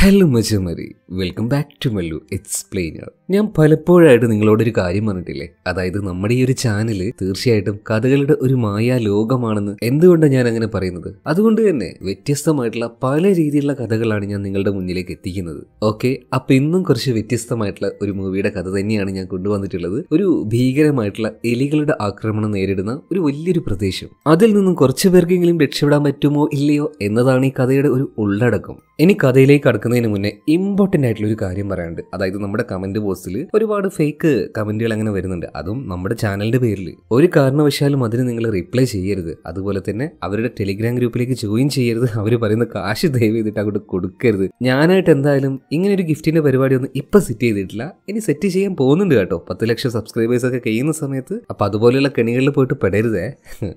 Hello മച്ചമരി welcome back to Mallu explainer ഞാൻ പലപ്പോഴായിട്ട് നിങ്ങളോടൊരു കാര്യം പറഞ്ഞിട്ടില്ലേ? അതായത് നമ്മുടെ ഈ ഒരു ചാനൽ തീർച്ചയായിട്ടും കഥകളുടെ ഒരു മായാ ലോകമാണെന്ന് എന്തുകൊണ്ടാണ് ഞാൻ അങ്ങനെ പറയുന്നത്? അതുകൊണ്ട് തന്നെ വ്യത്യസ്തമായിട്ടുള്ള പല രീതിയിലുള്ള കഥകളാണ് ഞാൻ നിങ്ങളുടെ മുന്നിലേക്ക് എത്തിക്കുന്നത്. ഓക്കെ അപ്പൊ ഇന്നും കുറച്ച് വ്യത്യസ്തമായിട്ടുള്ള ഒരു മൂവിയുടെ കഥ തന്നെയാണ് ഞാൻ കൊണ്ടുവന്നിട്ടുള്ളത്. ഒരു ഭീകരമായിട്ടുള്ള എലികളുടെ ആക്രമണം നേരിടുന്ന ഒരു വലിയൊരു പ്രദേശം. അതിൽ നിന്നും കുറച്ചു പേർക്കെങ്കിലും രക്ഷപ്പെടാൻ പറ്റുമോ ഇല്ലയോ എന്നതാണ് ഈ കഥയുടെ ഒരു ഉള്ളടക്കം. ഇനി കഥയിലേക്ക് കടക്കുന്നതിന് മുന്നേ ഇമ്പോർട്ടന്റ് ആയിട്ടുള്ള ഒരു കാര്യം പറയാനുണ്ട്. അതായത് നമ്മുടെ കമന്റ് ബോക്സിൽ ഒരുപാട് ഫേക്ക് കമന്റുകൾ അങ്ങനെ വരുന്നുണ്ട്. അതും നമ്മുടെ ചാനലിന്റെ പേരിൽ. ഒരു കാരണവശാലും അതിന് നിങ്ങൾ റിപ്ലൈ ചെയ്യരുത്. അതുപോലെ തന്നെ അവരുടെ ടെലിഗ്രാം ഗ്രൂപ്പിലേക്ക് ജോയിൻ ചെയ്യരുത്. അവർ പറയുന്ന കാശ് ദയവ് ചെയ്തിട്ട് അങ്ങോട്ട് കൊടുക്കരുത്. ഞാനായിട്ട് എന്തായാലും ഇങ്ങനെ ഒരു ഗിഫ്റ്റിന്റെ പരിപാടി ഒന്നും ഇപ്പം സെറ്റ് ചെയ്തിട്ടില്ല. ഇനി സെറ്റ് ചെയ്യാൻ പോകുന്നുണ്ട് കേട്ടോ. പത്ത് ലക്ഷം സബ്സ്ക്രൈബേഴ്സ് ഒക്കെ കഴിയുന്ന സമയത്ത്. അപ്പം അതുപോലെയുള്ള കെണികളിൽ പോയിട്ട് പെടരുതേ.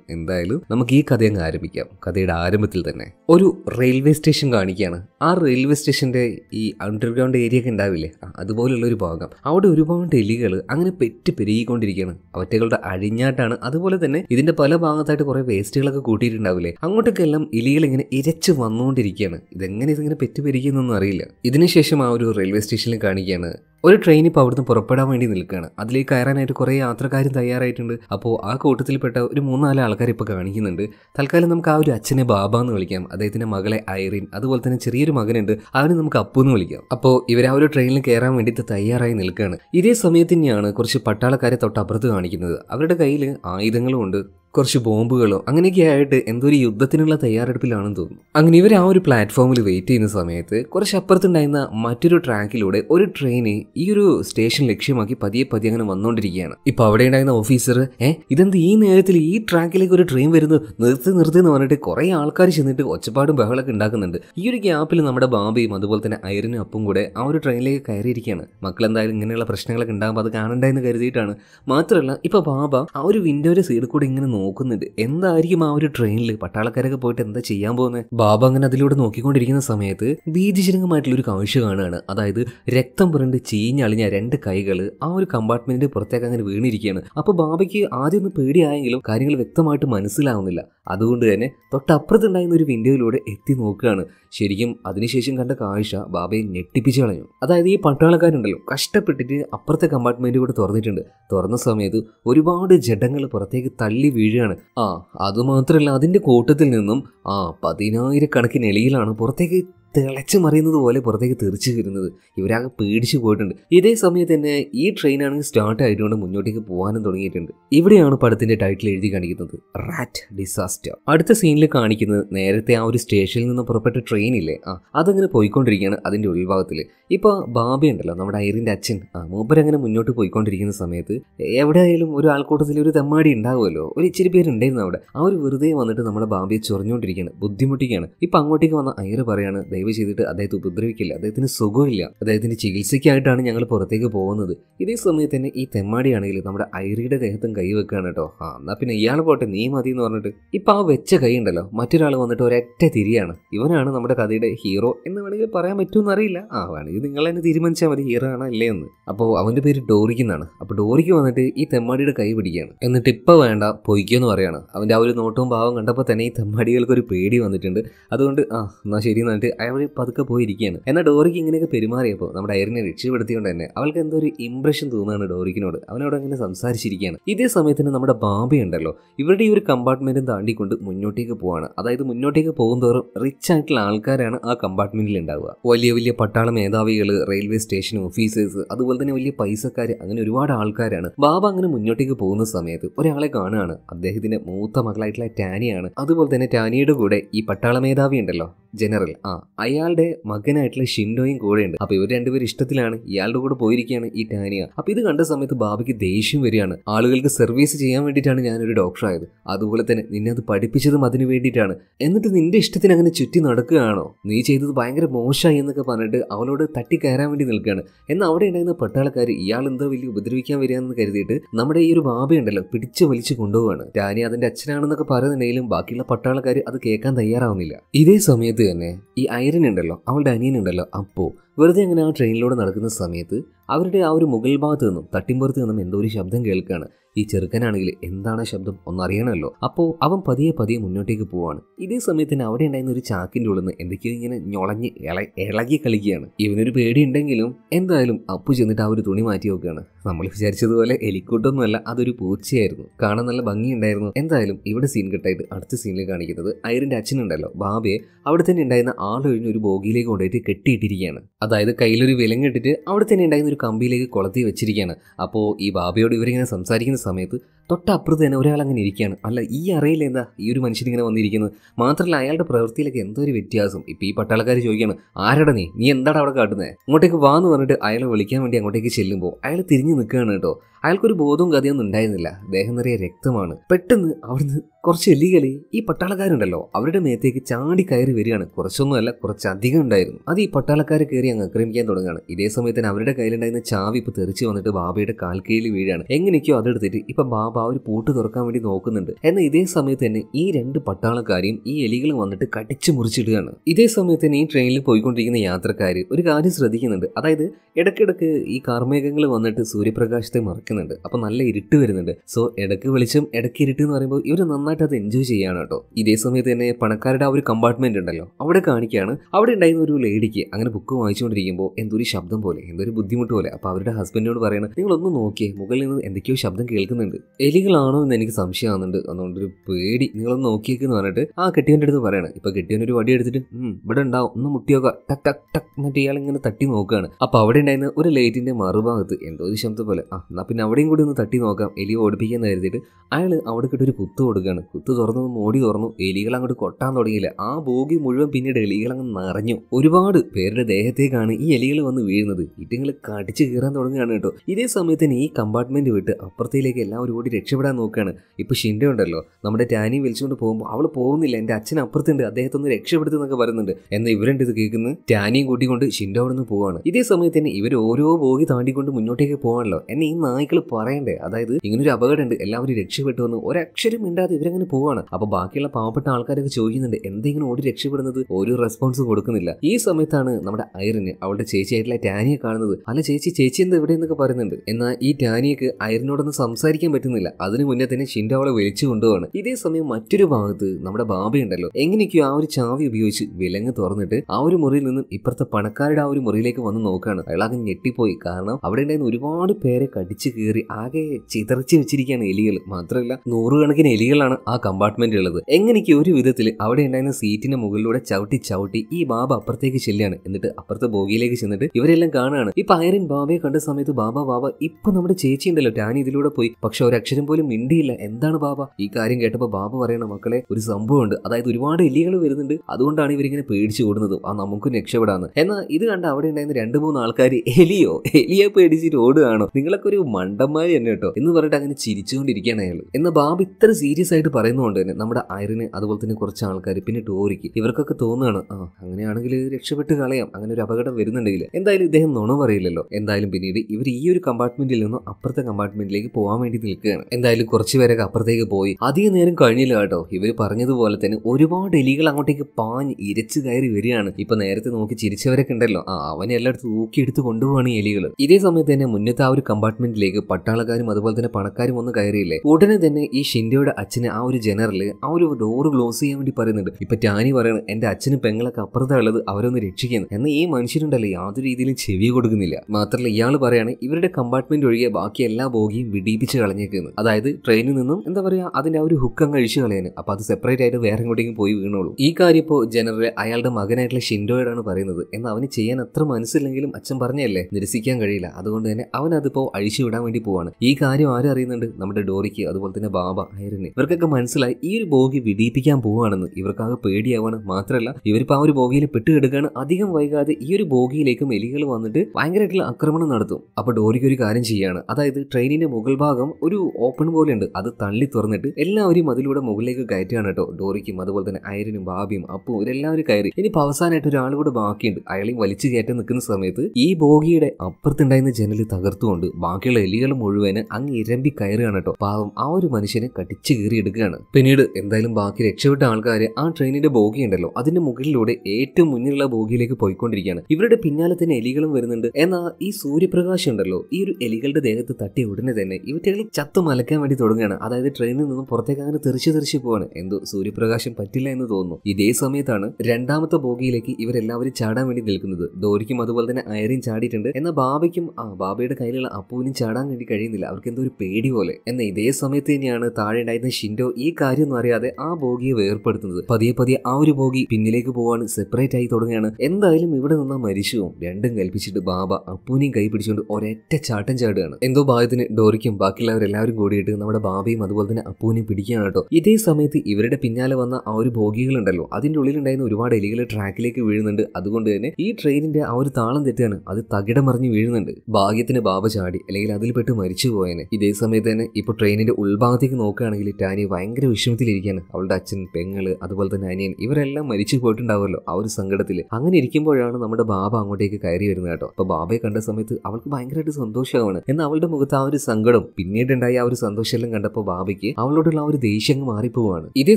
എന്തായാലും നമുക്ക് ഈ കഥ അങ്ങ് ആരംഭിക്കാം. കഥയുടെ ആരംഭത്തിൽ തന്നെ ഒരു റെയിൽവേ സ്റ്റേഷൻ കാണിക്കുകയാണ്. ആ റെയിൽവേ സ്റ്റേഷന്റെ ഈ അണ്ടർഗ്രൗണ്ട് ഏരിയ ഒക്കെ ഉണ്ടാവില്ലേ? അതുപോലുള്ള ഒരു ഭാഗം. അവിടെ ഒരുപാട് എലികൾ അങ്ങനെ പെറ്റ് പെരുകിക്കൊണ്ടിരിക്കുകയാണ്. അവറ്റകളുടെ അഴിഞ്ഞാട്ടാണ്. അതുപോലെ തന്നെ ഇതിന്റെ പല ഭാഗത്തായിട്ട് കുറേ വേസ്റ്റുകളൊക്കെ കൂട്ടിയിട്ടുണ്ടാവില്ലേ? അങ്ങോട്ടൊക്കെ എല്ലാം എലികൾ ഇങ്ങനെ ഇരച്ച് വന്നുകൊണ്ടിരിക്കുകയാണ്. ഇതെങ്ങനെ ഇതിങ്ങനെ പെറ്റ് പെരുകിയെന്നൊന്നും അറിയില്ല. ഇതിനുശേഷം ആ ഒരു റെയിൽവേ സ്റ്റേഷനിൽ കാണിക്കുകയാണ് ഒരു ട്രെയിൻ ഇപ്പോൾ അവിടുന്ന് പുറപ്പെടാൻ വേണ്ടി നിൽക്കുകയാണ് അതിലേക്ക് കയറാനായിട്ട് കുറേ യാത്രക്കാരും തയ്യാറായിട്ടുണ്ട്. അപ്പോൾ ആ കൂട്ടത്തിൽപ്പെട്ട ഒരു മൂന്നാൽ ആൾക്കാർ ഇപ്പോൾ കാണിക്കുന്നുണ്ട്. തൽക്കാലം നമുക്ക് ആ ഒരു അച്ഛനെ ബാബ എന്ന് വിളിക്കാം. അദ്ദേഹത്തിന്റെ മകളെ ഐറിൻ അതുപോലെ തന്നെ ചെറിയൊരു മകനുണ്ട്. അവനെ നമുക്ക് അപ്പു എന്ന് വിളിക്കാം. അപ്പോൾ ഇവർ ആ ഒരു ട്രെയിനിൽ കയറാൻ വേണ്ടിയിട്ട് തയ്യാറായി നിൽക്കുകയാണ് ഇതേ സമയത്ത് തന്നെയാണ് കുറച്ച് പട്ടാളക്കാരെ തൊട്ടപ്പുറത്ത് കാണിക്കുന്നത്. അവരുടെ കയ്യിൽ ആയുധങ്ങളും ഉണ്ട്. കുറച്ച് ബോംബുകളും അങ്ങനെയൊക്കെ ആയിട്ട് എന്തോ ഒരു യുദ്ധത്തിനുള്ള തയ്യാറെടുപ്പിലാണെന്ന് തോന്നുന്നു. അങ്ങനെ ഇവർ ആ ഒരു പ്ലാറ്റ്ഫോമിൽ വെയിറ്റ് ചെയ്യുന്ന സമയത്ത് കുറച്ച് അപ്പുറത്തുണ്ടായിരുന്ന മറ്റൊരു ട്രാക്കിലൂടെ ഒരു ട്രെയിന് ഈ ഒരു സ്റ്റേഷൻ ലക്ഷ്യമാക്കി പതിയെ പതിയെ അങ്ങനെ വന്നുകൊണ്ടിരിക്കുകയാണ് ഇപ്പൊ അവിടെ ഉണ്ടായിരുന്ന ഓഫീസർ ഏഹ് ഇതെന്ത് ഈ നേരത്തിൽ ഈ ട്രാക്കിലേക്ക് ഒരു ട്രെയിൻ വരുന്നു? നിർത്തി നിർത്തി എന്ന് പറഞ്ഞിട്ട് കുറെ ആൾക്കാർ ചെന്നിട്ട് ഒച്ചപ്പാടും ബഹളമൊക്കെ ഉണ്ടാക്കുന്നുണ്ട്. ഈ ഒരു ഗ്യാപ്പിൽ നമ്മുടെ ബാബയും അതുപോലെ തന്നെ ഐറിനും അപ്പും കൂടെ ആ ഒരു ട്രെയിനിലേക്ക് കയറിയിരിക്കുകയാണ്. മക്കൾ എന്തായാലും ഇങ്ങനെയുള്ള പ്രശ്നങ്ങളൊക്കെ ഉണ്ടാകുമ്പോൾ അത് കാണണ്ടെന്ന് കരുതിയിട്ടാണ്. മാത്രമല്ല ഇപ്പൊ ബാബ ആ ഒരു വിൻഡോയുടെ സൈഡിൽ കൂടെ ഇങ്ങനെ നോക്കുന്നുണ്ട് എന്തായിരിക്കും ആ ഒരു ട്രെയിനിൽ പട്ടാളക്കാരൊക്കെ പോയിട്ട് എന്താ ചെയ്യാൻ പോകുന്നത് ബാബ അങ്ങനെ അതിലൂടെ നോക്കിക്കൊണ്ടിരിക്കുന്ന സമയത്ത് ഭീതിജനകമായിട്ടുള്ള ഒരു കാഴ്ച കാണുകയാണ് അതായത് രക്തം പുരണ്ട് ചീഞ്ഞളിഞ്ഞ രണ്ട് കൈകൾ ആ ഒരു കമ്പാർട്ട്മെന്റിന്റെ പുറത്തേക്ക് അങ്ങനെ വീണിരിക്കുകയാണ്. അപ്പൊ ബാബയ്ക്ക് ആദ്യം ഒന്ന് പേടിയായെങ്കിലും കാര്യങ്ങൾ വ്യക്തമായിട്ട് മനസ്സിലാവുന്നില്ല. അതുകൊണ്ട് തന്നെ തൊട്ടപ്പുറത്തുണ്ടായിരുന്ന ഒരു വിൻഡോയിലൂടെ എത്തി നോക്കുകയാണ്. ശരിക്കും അതിനുശേഷം കണ്ട കാഴ്ച ബാബയെ ഞെട്ടിപ്പിച്ച് കളഞ്ഞു. അതായത് ഈ പട്ടാളക്കാരുണ്ടല്ലോ കഷ്ടപ്പെട്ടിട്ട് അപ്പുറത്തെ കമ്പാർട്ട്മെന്റ് കൂടെ തുറന്നിട്ടുണ്ട്. തുറന്ന സമയത്ത് ഒരുപാട് ജഡങ്ങൾ പുറത്തേക്ക് തള്ളി വീഴുകയാണ് ആ അതുമാത്രമല്ല അതിന്റെ കൂട്ടത്തിൽ നിന്നും ആ പതിനായിരക്കണക്കിന് എലിയിലാണ് പുറത്തേക്ക് തിളച്ചു മറിയുന്നത് പോലെ പുറത്തേക്ക് തെറിച്ചു വരുന്നത് ഇവരാകെ പേടിച്ചു പോയിട്ടുണ്ട്. ഇതേ സമയത്ത് തന്നെ ഈ ട്രെയിനാണെങ്കിൽ സ്റ്റാർട്ട് ആയിട്ടുകൊണ്ട് മുന്നോട്ടേക്ക് പോകാനും തുടങ്ങിയിട്ടുണ്ട്. ഇവിടെയാണ് പടത്തിന്റെ ടൈറ്റിൽ എഴുതി കാണിക്കുന്നത്. റാറ്റ് ഡിസാസ്റ്റർ അടുത്ത സീനിൽ കാണിക്കുന്നത് നേരത്തെ ആ ഒരു സ്റ്റേഷനിൽ നിന്ന് പുറപ്പെട്ട ട്രെയിൻ ഇല്ലേ? ആ അതങ്ങനെ പോയിക്കൊണ്ടിരിക്കുകയാണ് അതിന്റെ ഉൾഭാഗത്തിൽ ഇപ്പോൾ ബാബി ഉണ്ടല്ലോ നമ്മുടെ ഐറിന്റെ അച്ഛൻ. ആ മൂപ്പരങ്ങനെ മുന്നോട്ട് പോയിക്കൊണ്ടിരിക്കുന്ന സമയത്ത് എവിടെയായാലും ഒരു ആൾക്കൂട്ടത്തിൽ ഒരു തെമ്മാടി ഉണ്ടാവുമല്ലോ. ഒരു ഇച്ചിരി പേരുണ്ടായിരുന്നു അവിടെ. ആ ഒരു വെറുതെ വന്നിട്ട് നമ്മുടെ ബാബിയെ ചൊറിഞ്ഞുകൊണ്ടിരിക്കുകയാണ്. ബുദ്ധിമുട്ടിക്കുകയാണ്. ഇപ്പൊ അങ്ങോട്ടേക്ക് വന്ന ഐറ് പറയാണ് ദയവ് ചെയ്തിട്ട് അദ്ദേഹത്തെ ഉപദ്രവിക്കില്ല. അദ്ദേഹത്തിന് സുഖമില്ല. അദ്ദേഹത്തിന്റെ ചികിത്സയ്ക്കായിട്ടാണ് ഞങ്ങൾ പുറത്തേക്ക് പോകുന്നത്. ഇതേ സമയത്ത് തന്നെ ഈ തെമ്മാടിയാണെങ്കിൽ നമ്മുടെ ഐറിയുടെ ദേഹത്തും കൈ വെക്കുകയാണ് കേട്ടോ. ആ എന്നാ പിന്നെ ഇയാൾ പോട്ടെ നീ മതി എന്ന് പറഞ്ഞിട്ട്. ഇപ്പം ആ വെച്ച കൈ ഉണ്ടല്ലോ മറ്റൊരാൾ വന്നിട്ട് ഒരൊറ്റ തിരിയാണ്. ഇവനാണ് നമ്മുടെ കഥയുടെ ഹീറോ എന്ന് വേണമെങ്കിൽ പറയാൻ പറ്റുമെന്ന് അറിയില്ല. ആ വേണമെങ്കിൽ നിങ്ങൾ തന്നെ തീരുമാനിച്ചാൽ മതി ഹീറോ ആണോ അല്ലേ എന്ന്. അപ്പോൾ അവന്റെ പേര് ഡോറിക്ക് എന്നാണ്. അപ്പോൾ ഡോറിക്ക് വന്നിട്ട് ഈ തെമ്മാടിയുടെ കൈ പിടിക്കുകയാണ്. എന്നിട്ട് ഇപ്പം വേണ്ട പൊയ്ക്കോന്ന് പറയാണ്. അവന്റെ ആ ഒരു നോട്ടവും ഭാവം കണ്ടപ്പോൾ തന്നെ ഈ തെമ്മാടികൾക്ക് ഒരു പേടി വന്നിട്ടുണ്ട്. അതുകൊണ്ട് ആ എന്നാ ശരി എന്നിട്ട് പറഞ്ഞിട്ട് അയാൾ പതുക്കെ പോയിരിക്കുകയാണ്. എന്നാൽ ഡോറിക്ക് ഇങ്ങനെയൊക്കെ പെരുമാറിയപ്പോൾ നമ്മുടെ അയറിനെ രക്ഷപ്പെടുത്തിക്കൊണ്ട് തന്നെ അവൾക്ക് എന്തോ ഒരു ഇംപ്രഷൻ തോന്നുകയാണ് ഡോറിക്കിനോട്. അവനോട് അങ്ങനെ സംസാരിച്ചിരിക്കുകയാണ്. ഇതേ സമയത്തിന് നമ്മുടെ ബാബി ഉണ്ടല്ലോ. ഇവരുടെ ഈ ഒരു കമ്പാർട്ട്മെന്റും താണ്ടിക്കൊണ്ട് മുന്നോട്ടേക്ക് പോവാണ്. അതായത് മുന്നോട്ടേക്ക് പോകുന്തോറും റിച്ച് ആയിട്ടുള്ള ആൾക്കാരാണ് ആ കമ്പാർട്ട്മെന്റിൽ ഉണ്ടാവുക. വലിയ വലിയ പട്ടാള മേധാവികൾ റെയിൽവേ സ്റ്റേഷൻ ഓഫീസേഴ്സ് അതുപോലെ തന്നെ വലിയ പൈസക്കാർ അങ്ങനെ ഒരുപാട് ആൾക്കാരാണ്. ബാബ അങ്ങനെ മുന്നോട്ടേക്ക് പോകുന്ന സമയത്ത് ഒരാളെ കാണുകയാണ്. അദ്ദേഹത്തിന്റെ മൂത്ത മകളായിട്ടുള്ള ടാനിയാണ്. അതുപോലെ തന്നെ ടാനിയുടെ കൂടെ ഈ പട്ടാള മേധാവി ഉണ്ടല്ലോ ജനറൽ. ആ അയാളുടെ മകനായിട്ടുള്ള ഷിൻഡോയും കൂടെയുണ്ട്. അപ്പൊ ഇവർ രണ്ടുപേരും ഇഷ്ടത്തിലാണ്. ഇയാളുടെ കൂടെ പോയിരിക്കുകയാണ് ഈ ടാനിയ അപ്പൊ ഇത് കണ്ട സമയത്ത് ബാബയ്ക്ക് ദേഷ്യം വരികയാണ്. ആളുകൾക്ക് സർവീസ് ചെയ്യാൻ വേണ്ടിയിട്ടാണ് ഞാനൊരു ഡോക്ടറായത് അതുപോലെ തന്നെ നിന്നെ അത് പഠിപ്പിച്ചതും അതിനു വേണ്ടിയിട്ടാണ്. എന്നിട്ട് നിന്റെ ഇഷ്ടത്തിന് അങ്ങനെ ചുറ്റി നടക്കുകയാണോ? നീ ചെയ്തത് ഭയങ്കര മോശമായി എന്നൊക്കെ പറഞ്ഞിട്ട് അവളോട് തട്ടി കയറാൻ വേണ്ടി നിൽക്കുകയാണ്. എന്നാൽ അവിടെ ഉണ്ടായിരുന്ന പട്ടാളക്കാർ ഇയാൾ എന്തോ വലിയ ഉപദ്രവിക്കാൻ വരികയെന്ന് കരുതിയിട്ട് നമ്മുടെ ഈ ഒരു ബാബയുണ്ടല്ലോ പിടിച്ചു വലിച്ചു കൊണ്ടുപോവാണ് ടാനി അതിന്റെ അച്ഛനാണെന്നൊക്കെ പറയുന്നുണ്ടെങ്കിലും ബാക്കിയുള്ള പട്ടാളക്കാർ അത് കേൾക്കാൻ തയ്യാറാവുന്നില്ല. ഇതേ സമയത്ത് തന്നെ ഈ ഐരൻ ഉണ്ടല്ലോ അവളുടെ അനിയനുണ്ടല്ലോ. അപ്പോ വെറുതെ അങ്ങനെ ആ ട്രെയിനിലൂടെ നടക്കുന്ന സമയത്ത് അവരുടെ ആ ഒരു മുകൾ ഭാഗത്ത് നിന്നും തട്ടിമ്പുറത്ത് നിന്നും എന്തോ ഒരു ശബ്ദം കേൾക്കുകയാണ് ഈ ചെറുക്കനാണെങ്കിൽ എന്താണ് ശബ്ദം ഒന്നറിയണമല്ലോ. അപ്പോൾ അവൻ പതിയെ പതിയെ മുന്നോട്ടേക്ക് പോവാണ്. ഇതേ സമയത്തിന് അവിടെ ഉണ്ടായിരുന്ന ഒരു ചാക്കിന്റെ ഉള്ളിൽ നിന്ന് എന്തൊക്കെയോ ഇങ്ങനെ ഞൊളഞ്ഞ് ഇള ഇളകി കളിക്കുകയാണ്. ഇവനൊരു പേടി ഉണ്ടെങ്കിലും എന്തായാലും അപ്പു ചെന്നിട്ട് ആ ഒരു തുണി മാറ്റി നോക്കുകയാണ് നമ്മൾ വിചാരിച്ചതുപോലെ എലിക്കൂട്ടൊന്നുമല്ല അതൊരു പൂച്ചയായിരുന്നു. കാണാൻ നല്ല ഭംഗിയുണ്ടായിരുന്നു. എന്തായാലും ഇവിടെ സീൻ കിട്ടായിട്ട് അടുത്ത സീനിൽ കാണിക്കുന്നത് ഐറിന്റെ അച്ഛനുണ്ടല്ലോ ബാബയെ. അവിടെ തന്നെ ഉണ്ടായിരുന്ന ആളൊഴിഞ്ഞ ഒരു ബോഗിയിലേക്ക് കൊണ്ടുപോയിട്ട് കെട്ടിയിട്ടിരിക്കുകയാണ്. അതായത് കയ്യിലൊരു വിലങ്ങിട്ടിട്ട് അവിടെ തന്നെ ഉണ്ടായിരുന്ന ഒരു കമ്പിയിലേക്ക് കൊളത്തി വെച്ചിരിക്കുകയാണ്. അപ്പോൾ ഈ ബാബയോട് ഇവരിങ്ങനെ സംസാരിക്കുന്ന സമയത്ത് തൊട്ടപ്പുറത്ത് തന്നെ ഒരാൾ അങ്ങനെ ഇരിക്കുകയാണ്. അല്ല ഈ അറിയില്ല എന്താ? ഈ ഒരു മനുഷ്യൻ ഇങ്ങനെ വന്നിരിക്കുന്നത് മാത്രമല്ല അയാളുടെ പ്രവൃത്തിയിലൊക്കെ എന്തോ ഒരു വ്യത്യാസം. ഇപ്പം ഈ പട്ടാളക്കാർ ചോദിക്കുകയാണ് ആരടാ നീ? നീ എന്താണ് അവിടെ കാട്ടുന്നത് അങ്ങോട്ടേക്ക് വാന്ന് പറഞ്ഞിട്ട് അയാളെ വിളിക്കാൻ വേണ്ടി അങ്ങോട്ടേക്ക് ചെല്ലുമ്പോൾ അയാൾ തിരിഞ്ഞു നിൽക്കുകയാണ് കേട്ടോ. അയാൾക്കൊരു ബോധവും കഥയൊന്നും ഉണ്ടായിരുന്നില്ല. ദേഹം നിറയെ രക്തമാണ്. പെട്ടെന്ന് അവിടുന്ന് കുറച്ച് എല്ലികളി ഈ പട്ടാളക്കാരുണ്ടല്ലോ അവരുടെ മേത്തേക്ക് ചാടി കയറി വരികയാണ്. കുറച്ചൊന്നുമല്ല കുറച്ചധികം ഉണ്ടായിരുന്നു. അത് ഈ പട്ടാളക്കാരെ കയറി അങ്ങ് ആക്രമിക്കാൻ തുടങ്ങുകയാണ്. ഇതേ സമയത്തിന് അവരുടെ കയ്യിലുണ്ടായിരുന്ന ചാവി ഇപ്പൊ തെറിച്ച് വന്നിട്ട് ബാബയുടെ കാൽക്കീഴിൽ വീഴാണ്. എങ്ങനെയൊക്കെയോ അതെടുത്തിട്ട് ഇപ്പൊ ബാബ ഒരു പൂട്ട് തുറക്കാൻ വേണ്ടി നോക്കുന്നുണ്ട്. എന്നാൽ ഇതേ സമയത്ത് തന്നെ ഈ രണ്ട് പട്ടാളക്കാരെയും ഈ എലികൾ വന്നിട്ട് കടിച്ചു മുറിച്ചിടുകയാണ്. ഇതേ സമയത്ത് തന്നെ ഈ ട്രെയിനിൽ പോയിക്കൊണ്ടിരിക്കുന്ന യാത്രക്കാർ ഒരു കാര്യം ശ്രദ്ധിക്കുന്നുണ്ട്. അതായത് ഇടയ്ക്കിടയ്ക്ക് ഈ കാർമേഘങ്ങൾ വന്നിട്ട് സൂര്യപ്രകാശത്തെ മറക്കുന്നുണ്ട് അപ്പൊ നല്ല ഇരുട്ട് വരുന്നുണ്ട്. സോ ഇടയ്ക്ക് വെളിച്ചം ഇടയ്ക്ക് ഇരുട്ട് എന്ന് പറയുമ്പോൾ ഇവർ നന്നായിട്ട് അത് എൻജോയ് ചെയ്യാണ് കേട്ടോ. ഇതേ സമയത്ത് തന്നെ പണക്കാരുടെ ആ ഒരു കമ്പാർട്ട്മെന്റ് ഉണ്ടല്ലോ. അവിടെ കാണിക്കുകയാണ് അവിടെ ഉണ്ടായിരുന്ന ഒരു ലേഡിക്ക് അങ്ങനെ ബുക്ക് വായിച്ചുകൊണ്ടിരിക്കുമ്പോൾ എന്തോ ഒരു ശബ്ദം പോലെ എന്തോ ഒരു ബുദ്ധിമുട്ട് പോലെ. അപ്പൊ അവരുടെ ഹസ്ബൻഡിനോട് പറയണം നിങ്ങളൊന്ന് നോക്കിയേ മുകളിൽ നിന്ന് എന്തൊക്കെയോ ശബ്ദം കേൾക്കുന്നുണ്ട്. എലികളാണോ എന്ന് എനിക്ക് സംശയമാകുന്നുണ്ട് അതുകൊണ്ടൊരു പേടി. നിങ്ങളൊന്ന് നോക്കിയേക്കെന്ന് പറഞ്ഞിട്ട് ആ കെട്ടിയവന്റെ അടുത്ത് പറയണം. ഇപ്പൊ കെട്ടിയവൻ ഒരു വടി എടുത്തിട്ട് "ഉം, ഇവിടെ ഉണ്ടാവും ഒന്ന് മുട്ടിയോക്ക. ടക് ടക് ടക് എന്നിട്ട് ഇയാൾ ഇങ്ങനെ തട്ടി നോക്കുകയാണ്. അപ്പൊ അവിടെ ഉണ്ടായിരുന്ന ഒരു ലൈറ്റിന്റെ മറുഭാഗത്ത് എന്തോ ഒരു ശബ്ദം പോലെ. ആ എന്നാ പിന്നെ അവിടെയും കൂടി ഒന്ന് തട്ടി നോക്കാം. എലി ഓടിപ്പിക്കാൻ കരുതിയിട്ട് അയാൾ അവിടെ കിട്ടൊരു കുത്ത് കൊടുക്കുകയാണ്. കുത്ത് തുറന്നു മോടി തുറന്നു. എലികൾ അങ്ങോട്ട് കൊട്ടാൻ തുടങ്ങിയില്ല. ആ ബോഗി മുഴുവൻ പിന്നീട് എലികൾ അങ്ങ് നിറഞ്ഞു. ഒരുപാട് പേരുടെ ദേഹത്തേക്കാണ് ഈ എലികൾ വന്ന് വീഴുന്നത്. ഇറ്റങ്ങൾ കടിച്ചു കീറാൻ തുടങ്ങുകയാണ് കേട്ടോ. ഇതേ സമയത്തിന് ഈ കമ്പാർട്ട്മെന്റ് വിട്ട് അപ്പുറത്തേക്ക് എല്ലാവരും ഓടി രക്ഷപ്പെടാൻ നോക്കുകയാണ്. ഇപ്പൊ ഷിൻഡ ഉണ്ടല്ലോ. നമ്മുടെ ടാനി വിളിച്ചുകൊണ്ട് പോകുമ്പോൾ അവൾ പോകുന്നില്ല. എന്റെ അച്ഛൻ അപ്പുറത്തുണ്ട്. അദ്ദേഹത്തെ ഒന്ന് രക്ഷപ്പെടുത്തുന്നൊക്കെ പറയുന്നുണ്ട്. എന്ന ഇവരുണ്ട് ഇത് കേൾക്കുന്നത് ടാനിയും കൂട്ടിക്കൊണ്ട് ഷിൻഡ അവിടെ നിന്ന് പോവാണ്. ഇതേ സമയത്ത് തന്നെ ഇവർ ഓരോ ബോഗി താണ്ടിക്കൊണ്ട് മുന്നോട്ടേക്ക് പോകാണല്ലോ എന്നെ ഈ നായ്ക്കൾ പറയണ്ടേ? അതായത് ഇങ്ങനൊരു അപകടം ഉണ്ട് എല്ലാവരും രക്ഷപ്പെട്ടു വന്ന് ഒരക്ഷരം മിണ്ടാതെ ഇവരങ്ങനെ പോവാണ്. അപ്പൊ ബാക്കിയുള്ള പാവപ്പെട്ട ആൾക്കാരൊക്കെ ചോദിക്കുന്നുണ്ട് എന്തെങ്കിലും ഓടി രക്ഷപ്പെടുന്നത്? ഒരു റെസ്പോൺസും കൊടുക്കുന്നില്ല. ഈ സമയത്താണ് നമ്മുടെ ഐറിന് അവളുടെ ചേച്ചിയായിട്ടുള്ള ടാനിയെ കാണുന്നത്. അല്ല ചേച്ചി ചേച്ചി എന്താ ഇവിടെ എന്നൊക്കെ പറയുന്നുണ്ട്. എന്നാൽ ഈ ടാനിയക്ക് ഐറിനോടൊന്നും സംസാരിക്കാൻ പറ്റുന്നില്ല. അതിനു മുന്നേ തന്നെ ഷിൻഡ അവളെ വലിച്ചു കൊണ്ടുപോവാണ്. ഇതേ സമയം മറ്റൊരു ഭാഗത്ത് നമ്മുടെ ബാബയുണ്ടല്ലോ എങ്ങനെയൊക്കെയോ ആ ഒരു ചാവി ഉപയോഗിച്ച് വിലങ്ങ് തുറന്നിട്ട് ആ ഒരു മുറിയിൽ നിന്നും ഇപ്പുറത്തെ പണക്കാരുടെ ആ ഒരു മുറിയിലേക്ക് വന്ന് നോക്കുകയാണ്. അയാളാകെ ഞെട്ടിപ്പോയി. കാരണം അവിടെ ഉണ്ടായിരുന്ന ഒരുപാട് പേരെ കടിച്ചു കീറി ആകെ ചിതറിച്ച് വെച്ചിരിക്കുകയാണ് എലികൾ. മാത്രമല്ല നൂറുകണക്കിന് എലികളാണ് ആ കമ്പാർട്ട്മെന്റ് ഉള്ളത് എങ്ങനെയൊക്കെ ഒരു വിധത്തിൽ അവിടെ ഉണ്ടായിരുന്ന സീറ്റിന്റെ മുകളിലൂടെ ചവിട്ടി ചവിട്ടി ഈ ബാബ അപ്പുറത്തേക്ക് ചെല്ലുകയാണ്. എന്നിട്ട് അപ്പുറത്തെ ബോഗിയിലേക്ക് ചെന്നിട്ട് ഇവരെല്ലാം കാണുകയാണ്. ഈ പയറിൻ ബാബയെ കണ്ട സമയത്ത് ബാബ ബാബ ഇപ്പൊ നമ്മുടെ ചേച്ചി ഉണ്ടല്ലോ. ടാനി ഇതിലൂടെ പോയി. പക്ഷെ ഒരു അക്ഷരം പോലും മിണ്ടിയില്ല. എന്താണ് ബാബ? ഈ കാര്യം കേട്ടപ്പോ ബാബ പറയണ മക്കളെ ഒരു സംഭവമുണ്ട്. അതായത് ഒരുപാട് എലികൾ വരുന്നുണ്ട്. അതുകൊണ്ടാണ് ഇവരിങ്ങനെ പേടിച്ചു കൂടുന്നത് ആ നമുക്ക് രക്ഷപ്പെടാന്ന്. എന്നാൽ ഇത് കണ്ട അവിടെ ഉണ്ടായിരുന്ന രണ്ട് മൂന്ന് ആൾക്കാർ എലിയോ എലിയെ പേടിച്ചിട്ട് ഓടുകയാണോ. നിങ്ങളൊക്കെ ഒരു മണ്ടന്മാര് തന്നെ കേട്ടോ. എന്ന് പറഞ്ഞിട്ട് അങ്ങനെ ചിരിച്ചുകൊണ്ടിരിക്കുകയാണ് അയാൾ എന്നാൽ ബാബ് ഇത്ര സീരിയസ് ആയിട്ട് പറയുന്നതുകൊണ്ട് തന്നെ നമ്മുടെ ഐറിന് അതുപോലെ തന്നെ കുറച്ച് ആൾക്കാർ പിന്നെ ടോറിക്ക്. ഇവർക്കൊക്കെ തോന്നുകയാണ് ആ അങ്ങനെയാണെങ്കിൽ രക്ഷപ്പെട്ട് കളയാം. അങ്ങനെ ഒരു അപകടം വരുന്നുണ്ടെങ്കിൽ എന്തായാലും ഇദ്ദേഹം നുണ പറയില്ലല്ലോ. എന്തായാലും പിന്നീട് ഇവർ ഈ ഒരു കമ്പാർട്ട്മെന്റിൽ നിന്നും അപ്പുറത്തെ കമ്പാർട്ട്മെന്റിലേക്ക് പോകാൻ വേണ്ടി നിൽക്കുകയാണ്. എന്തായാലും കുറച്ച് പേരൊക്കെ അപ്പുറത്തേക്ക് പോയി. അധികം നേരം കഴിഞ്ഞില്ല കേട്ടോ. ഇവർ പറഞ്ഞതുപോലെ തന്നെ ഒരുപാട് എലികൾ അങ്ങോട്ടേക്ക് പാഞ്ഞ് ഇരച്ചു കയറി വരികയാണ്. ഇപ്പൊ നേരത്തെ നോക്കി ചിരിച്ചവരൊക്കെ ഉണ്ടല്ലോ. ആ അവനെ എല്ലായിടത്തും ഊക്കിയെടുത്ത് കൊണ്ടുപോവാണ് എലികൾ ഇതേ സമയത്ത് തന്നെ മുന്നത്തെ ആ ഒരു കമ്പാർട്ട്മെന്റിലേക്ക് പട്ടാളക്കാരും അതുപോലെ തന്നെ പണക്കാരും ഒന്ന് കയറിയില്ലേ? ഉടനെ തന്നെ ഈ ഷിൻഡയുടെ അച്ഛന് ആ ഒരു ജനറൽ ആ ഒരു ഡോറ് ക്ലോസ് ചെയ്യാൻ വേണ്ടി പറയുന്നുണ്ട്. ഇപ്പൊ ടാനി പറയണം എന്റെ അച്ഛനും പെങ്ങളൊക്കെ അപ്പുറത്താ ഉള്ളത് അവരൊന്ന് രക്ഷിക്കുന്നു എന്നാൽ ഈ മനുഷ്യരുണ്ടല്ലോ യാതൊരു രീതിയിലും ചെവി കൊടുക്കുന്നില്ല. മാത്രമല്ല ഇയാൾ പറയാണ് ഇവരുടെ കമ്പാർട്ട്മെന്റ് ഒഴികെ ബാക്കി എല്ലാ ബോഗിയും വിടിയിപ്പിച്ച് കളഞ്ഞേക്കുന്നു. അതായത് ട്രെയിനിൽ നിന്നും എന്താ പറയാ അതിന്റെ ആ ഒരു ഹുക്കം കഴിച്ചു കളയാന് അപ്പൊ അത് സെപ്പറേറ്റ് ആയിട്ട് വേറെ എങ്ങോട്ടേക്കും പോയി വീണോളൂ. ഈ കാര്യം ഇപ്പോൾ ജനറൽ അയാളുടെ മകനായിട്ടുള്ള ഷിൻഡോയോടാണ് പറയുന്നത്. എന്നാൽ അവന് ചെയ്യാൻ അത്ര മനസ്സില്ലെങ്കിലും അച്ഛൻ പറഞ്ഞല്ലേ നിരസിക്കാൻ കഴിയില്ല. അതുകൊണ്ട് തന്നെ അവൻ അതിപ്പോ അഴിച്ചു വിടാൻ വേണ്ടി പോവാണ്. ഈ കാര്യം ആരും അറിയുന്നുണ്ട്? നമ്മുടെ ഡോറിക്ക് അതുപോലെ തന്നെ ബാബ ഐറിന് ഇവർക്കൊക്കെ മനസ്സിലായി ഈ ഒരു ബോഗി വിടിയിപ്പിക്കാൻ പോവാണെന്ന്. ഇവർക്കാകെ പേടിയാവാണ്. മാത്രമല്ല ഇവരിപ്പോ ആ ഒരു ബോഗിയിൽ പെട്ടുകിടക്കുകയാണ് അധികം വൈകാതെ ഈ ഒരു ബോഗിയിലേക്കും എലികൾ വന്നിട്ട് ഭയങ്കരമായിട്ടുള്ള ആക്രമണം നടത്തും. അപ്പൊ ഡോറിക്ക് ഒരു കാര്യം ചെയ്യാണ്. അതായത് ട്രെയിനിന്റെ മുകൾ ഭാഗം ഒരു ഓപ്പൺ പോലെ ഉണ്ട് അത് തള്ളി തുറന്നിട്ട് എല്ലാവരും അതിലൂടെ മുകളിലേക്ക് കയറ്റുകയാണ് കേട്ടോ. ഡോറിക്കും അതുപോലെ തന്നെ ഐറിനും ബാബിയും അപ്പും ഇവരെല്ലാവരും കയറി. ഇനിയിപ്പോ അവസാനമായിട്ട് ഒരാൾ കൂടെ ബാക്കിയുണ്ട്. അയാളെയും വലിച്ചു കയറ്റാൻ നിൽക്കുന്ന സമയത്ത് ഈ ബോഗിയുടെ അപ്പുറത്തുണ്ടായിരുന്ന ജനൽ തകർത്തുകൊണ്ട് ബാക്കിയുള്ള എലികൾ മുഴുവൻ അങ്ങ് ഇരമ്പി കയറുകയാണ് കേട്ടോ. പാവം ആ ഒരു മനുഷ്യനെ കടിച്ചു കീറി എടുക്കുകയാണ് പിന്നീട് എന്തായാലും ബാക്കി രക്ഷപ്പെട്ട ആൾക്കാർ ആ ട്രെയിനിന്റെ ബോഗി ഉണ്ടല്ലോ അതിന്റെ മുകളിലൂടെ ഏറ്റവും മുന്നിലുള്ള ബോഗിയിലേക്ക് പോയിക്കൊണ്ടിരിക്കുകയാണ്. ഇവരുടെ പിന്നാലെ തന്നെ എലികളും വരുന്നുണ്ട്. എന്നാൽ ഈ സൂര്യപ്രകാശം ഉണ്ടല്ലോ ഈ ഒരു എലികളുടെ ദേഹത്ത് തട്ടി ഉടനെ തന്നെ ഇവറ്റകൾ ചത്തു മലക്കാൻ വേണ്ടി തുടങ്ങുകയാണ്. അതായത് ട്രെയിനിൽ നിന്നും പുറത്തേക്ക് അങ്ങനെ തെറിച്ച് തെറിച്ച് പോവാണ്. എന്തോ സൂര്യപ്രകാശം പറ്റില്ല എന്ന് തോന്നുന്നു. ഇതേ സമയത്താണ് രണ്ടാമത്തെ ബോഗിയിലേക്ക് ഇവരെല്ലാവരും ചാടാൻ വേണ്ടി നിൽക്കുന്നത്. ഡോരിക്കും അതുപോലെ തന്നെ അയറിയും ചാടിയിട്ടുണ്ട്. എന്നാൽ ബാബയ്ക്കും ആ ബാബയുടെ കയ്യിലുള്ള അപ്പൂവിനും ചാടാൻ വേണ്ടി കഴിയുന്നില്ല. അവർക്ക് എന്തോ ഒരു പേടി പോലെ. എന്നാൽ ഇതേ സമയത്ത് തന്നെയാണ് താഴെ ഉണ്ടായിരുന്ന ഷിൻഡോ ഈ കാര്യം ഒന്നും അറിയാതെ ആ ബോഗിയെ വേർപ്പെടുത്തുന്നത്. പതിയെ പതിയെ ആ ഒരു ബോഗി പിന്നിലേക്ക് പോവാണ് സെപ്പറേറ്റ് ആയി തുടങ്ങുകയാണ്. എന്തായാലും ഇവിടെ നിന്നാ മരിച്ചു. രണ്ടും കൽപ്പിച്ചിട്ട് ബാബ അപ്പൂനെയും കൈ പിടിച്ചുകൊണ്ട് ഒരൊറ്റ ചാട്ടം ചാടുകയാണ്. എന്തോ ഭാഗത്തിന് ഡോറിക്കും ബാക്കിയുള്ളവരെല്ലാവരും കൂടിയിട്ട് നമ്മുടെ ബാബയും അതുപോലെ തന്നെ അപ്പൂനെയും പിടിക്കുകയാണ് കേട്ടോ. ഇതേ സമയത്ത് ഇവരുടെ പിന്നാലെ വന്ന ആ ഒരു ബോഗികളുണ്ടല്ലോ. അതിന്റെ ഉള്ളിലുണ്ടായിരുന്ന ഒരുപാട് എലികൾ ട്രാക്കിലേക്ക് വീഴുന്നുണ്ട്. അതുകൊണ്ട് തന്നെ ഈ ട്രെയിനിന്റെ ആ ഒരു താളം തെറ്റാണ്. അത് തകിടമറിഞ്ഞ് വീഴുന്നുണ്ട്. ഭാഗ്യത്തിന് ബാബ ചാടി. അല്ലെങ്കിൽ അതിൽപ്പെട്ട് മരിച്ചു പോയേനെ. ഇതേ സമയത്ത് തന്നെ ഇപ്പൊ ട്രെയിനിന്റെ ഉൾഭാഗത്തേക്ക് നോക്കുകയാണെങ്കിൽ ടാനി ഭയങ്കര വിഷമത്തിലിരിക്കുകയാണ്. അവളുടെ അച്ഛൻ പെങ്ങൾ അതുപോലെ തന്നെ അനിയൻ ഇവരെല്ലാം മരിച്ചു പോയിട്ടുണ്ടാവുമല്ലോ ആ ഒരു സങ്കടത്തിൽ. അങ്ങനെ ഇരിക്കുമ്പോഴാണ് നമ്മുടെ ബാബ അങ്ങോട്ടേക്ക് കയറി വരുന്നത് കേട്ടോ. അപ്പൊ ബാബയെ കണ്ട സമയത്ത് അവൾക്ക് ഭയങ്കരമായിട്ട് സന്തോഷമാണ്. എന്നാൽ അവളുടെ മുഖത്ത് ആ ഒരു സങ്കടം പിന്നീടുണ്ടായ ആ ഒരു സന്തോഷമെല്ലാം കണ്ടപ്പോൾ ബാബയ്ക്ക് അവളോടുള്ള ആ ഒരു ദേഷ്യം മാറിപ്പോവാണ് ഇതേ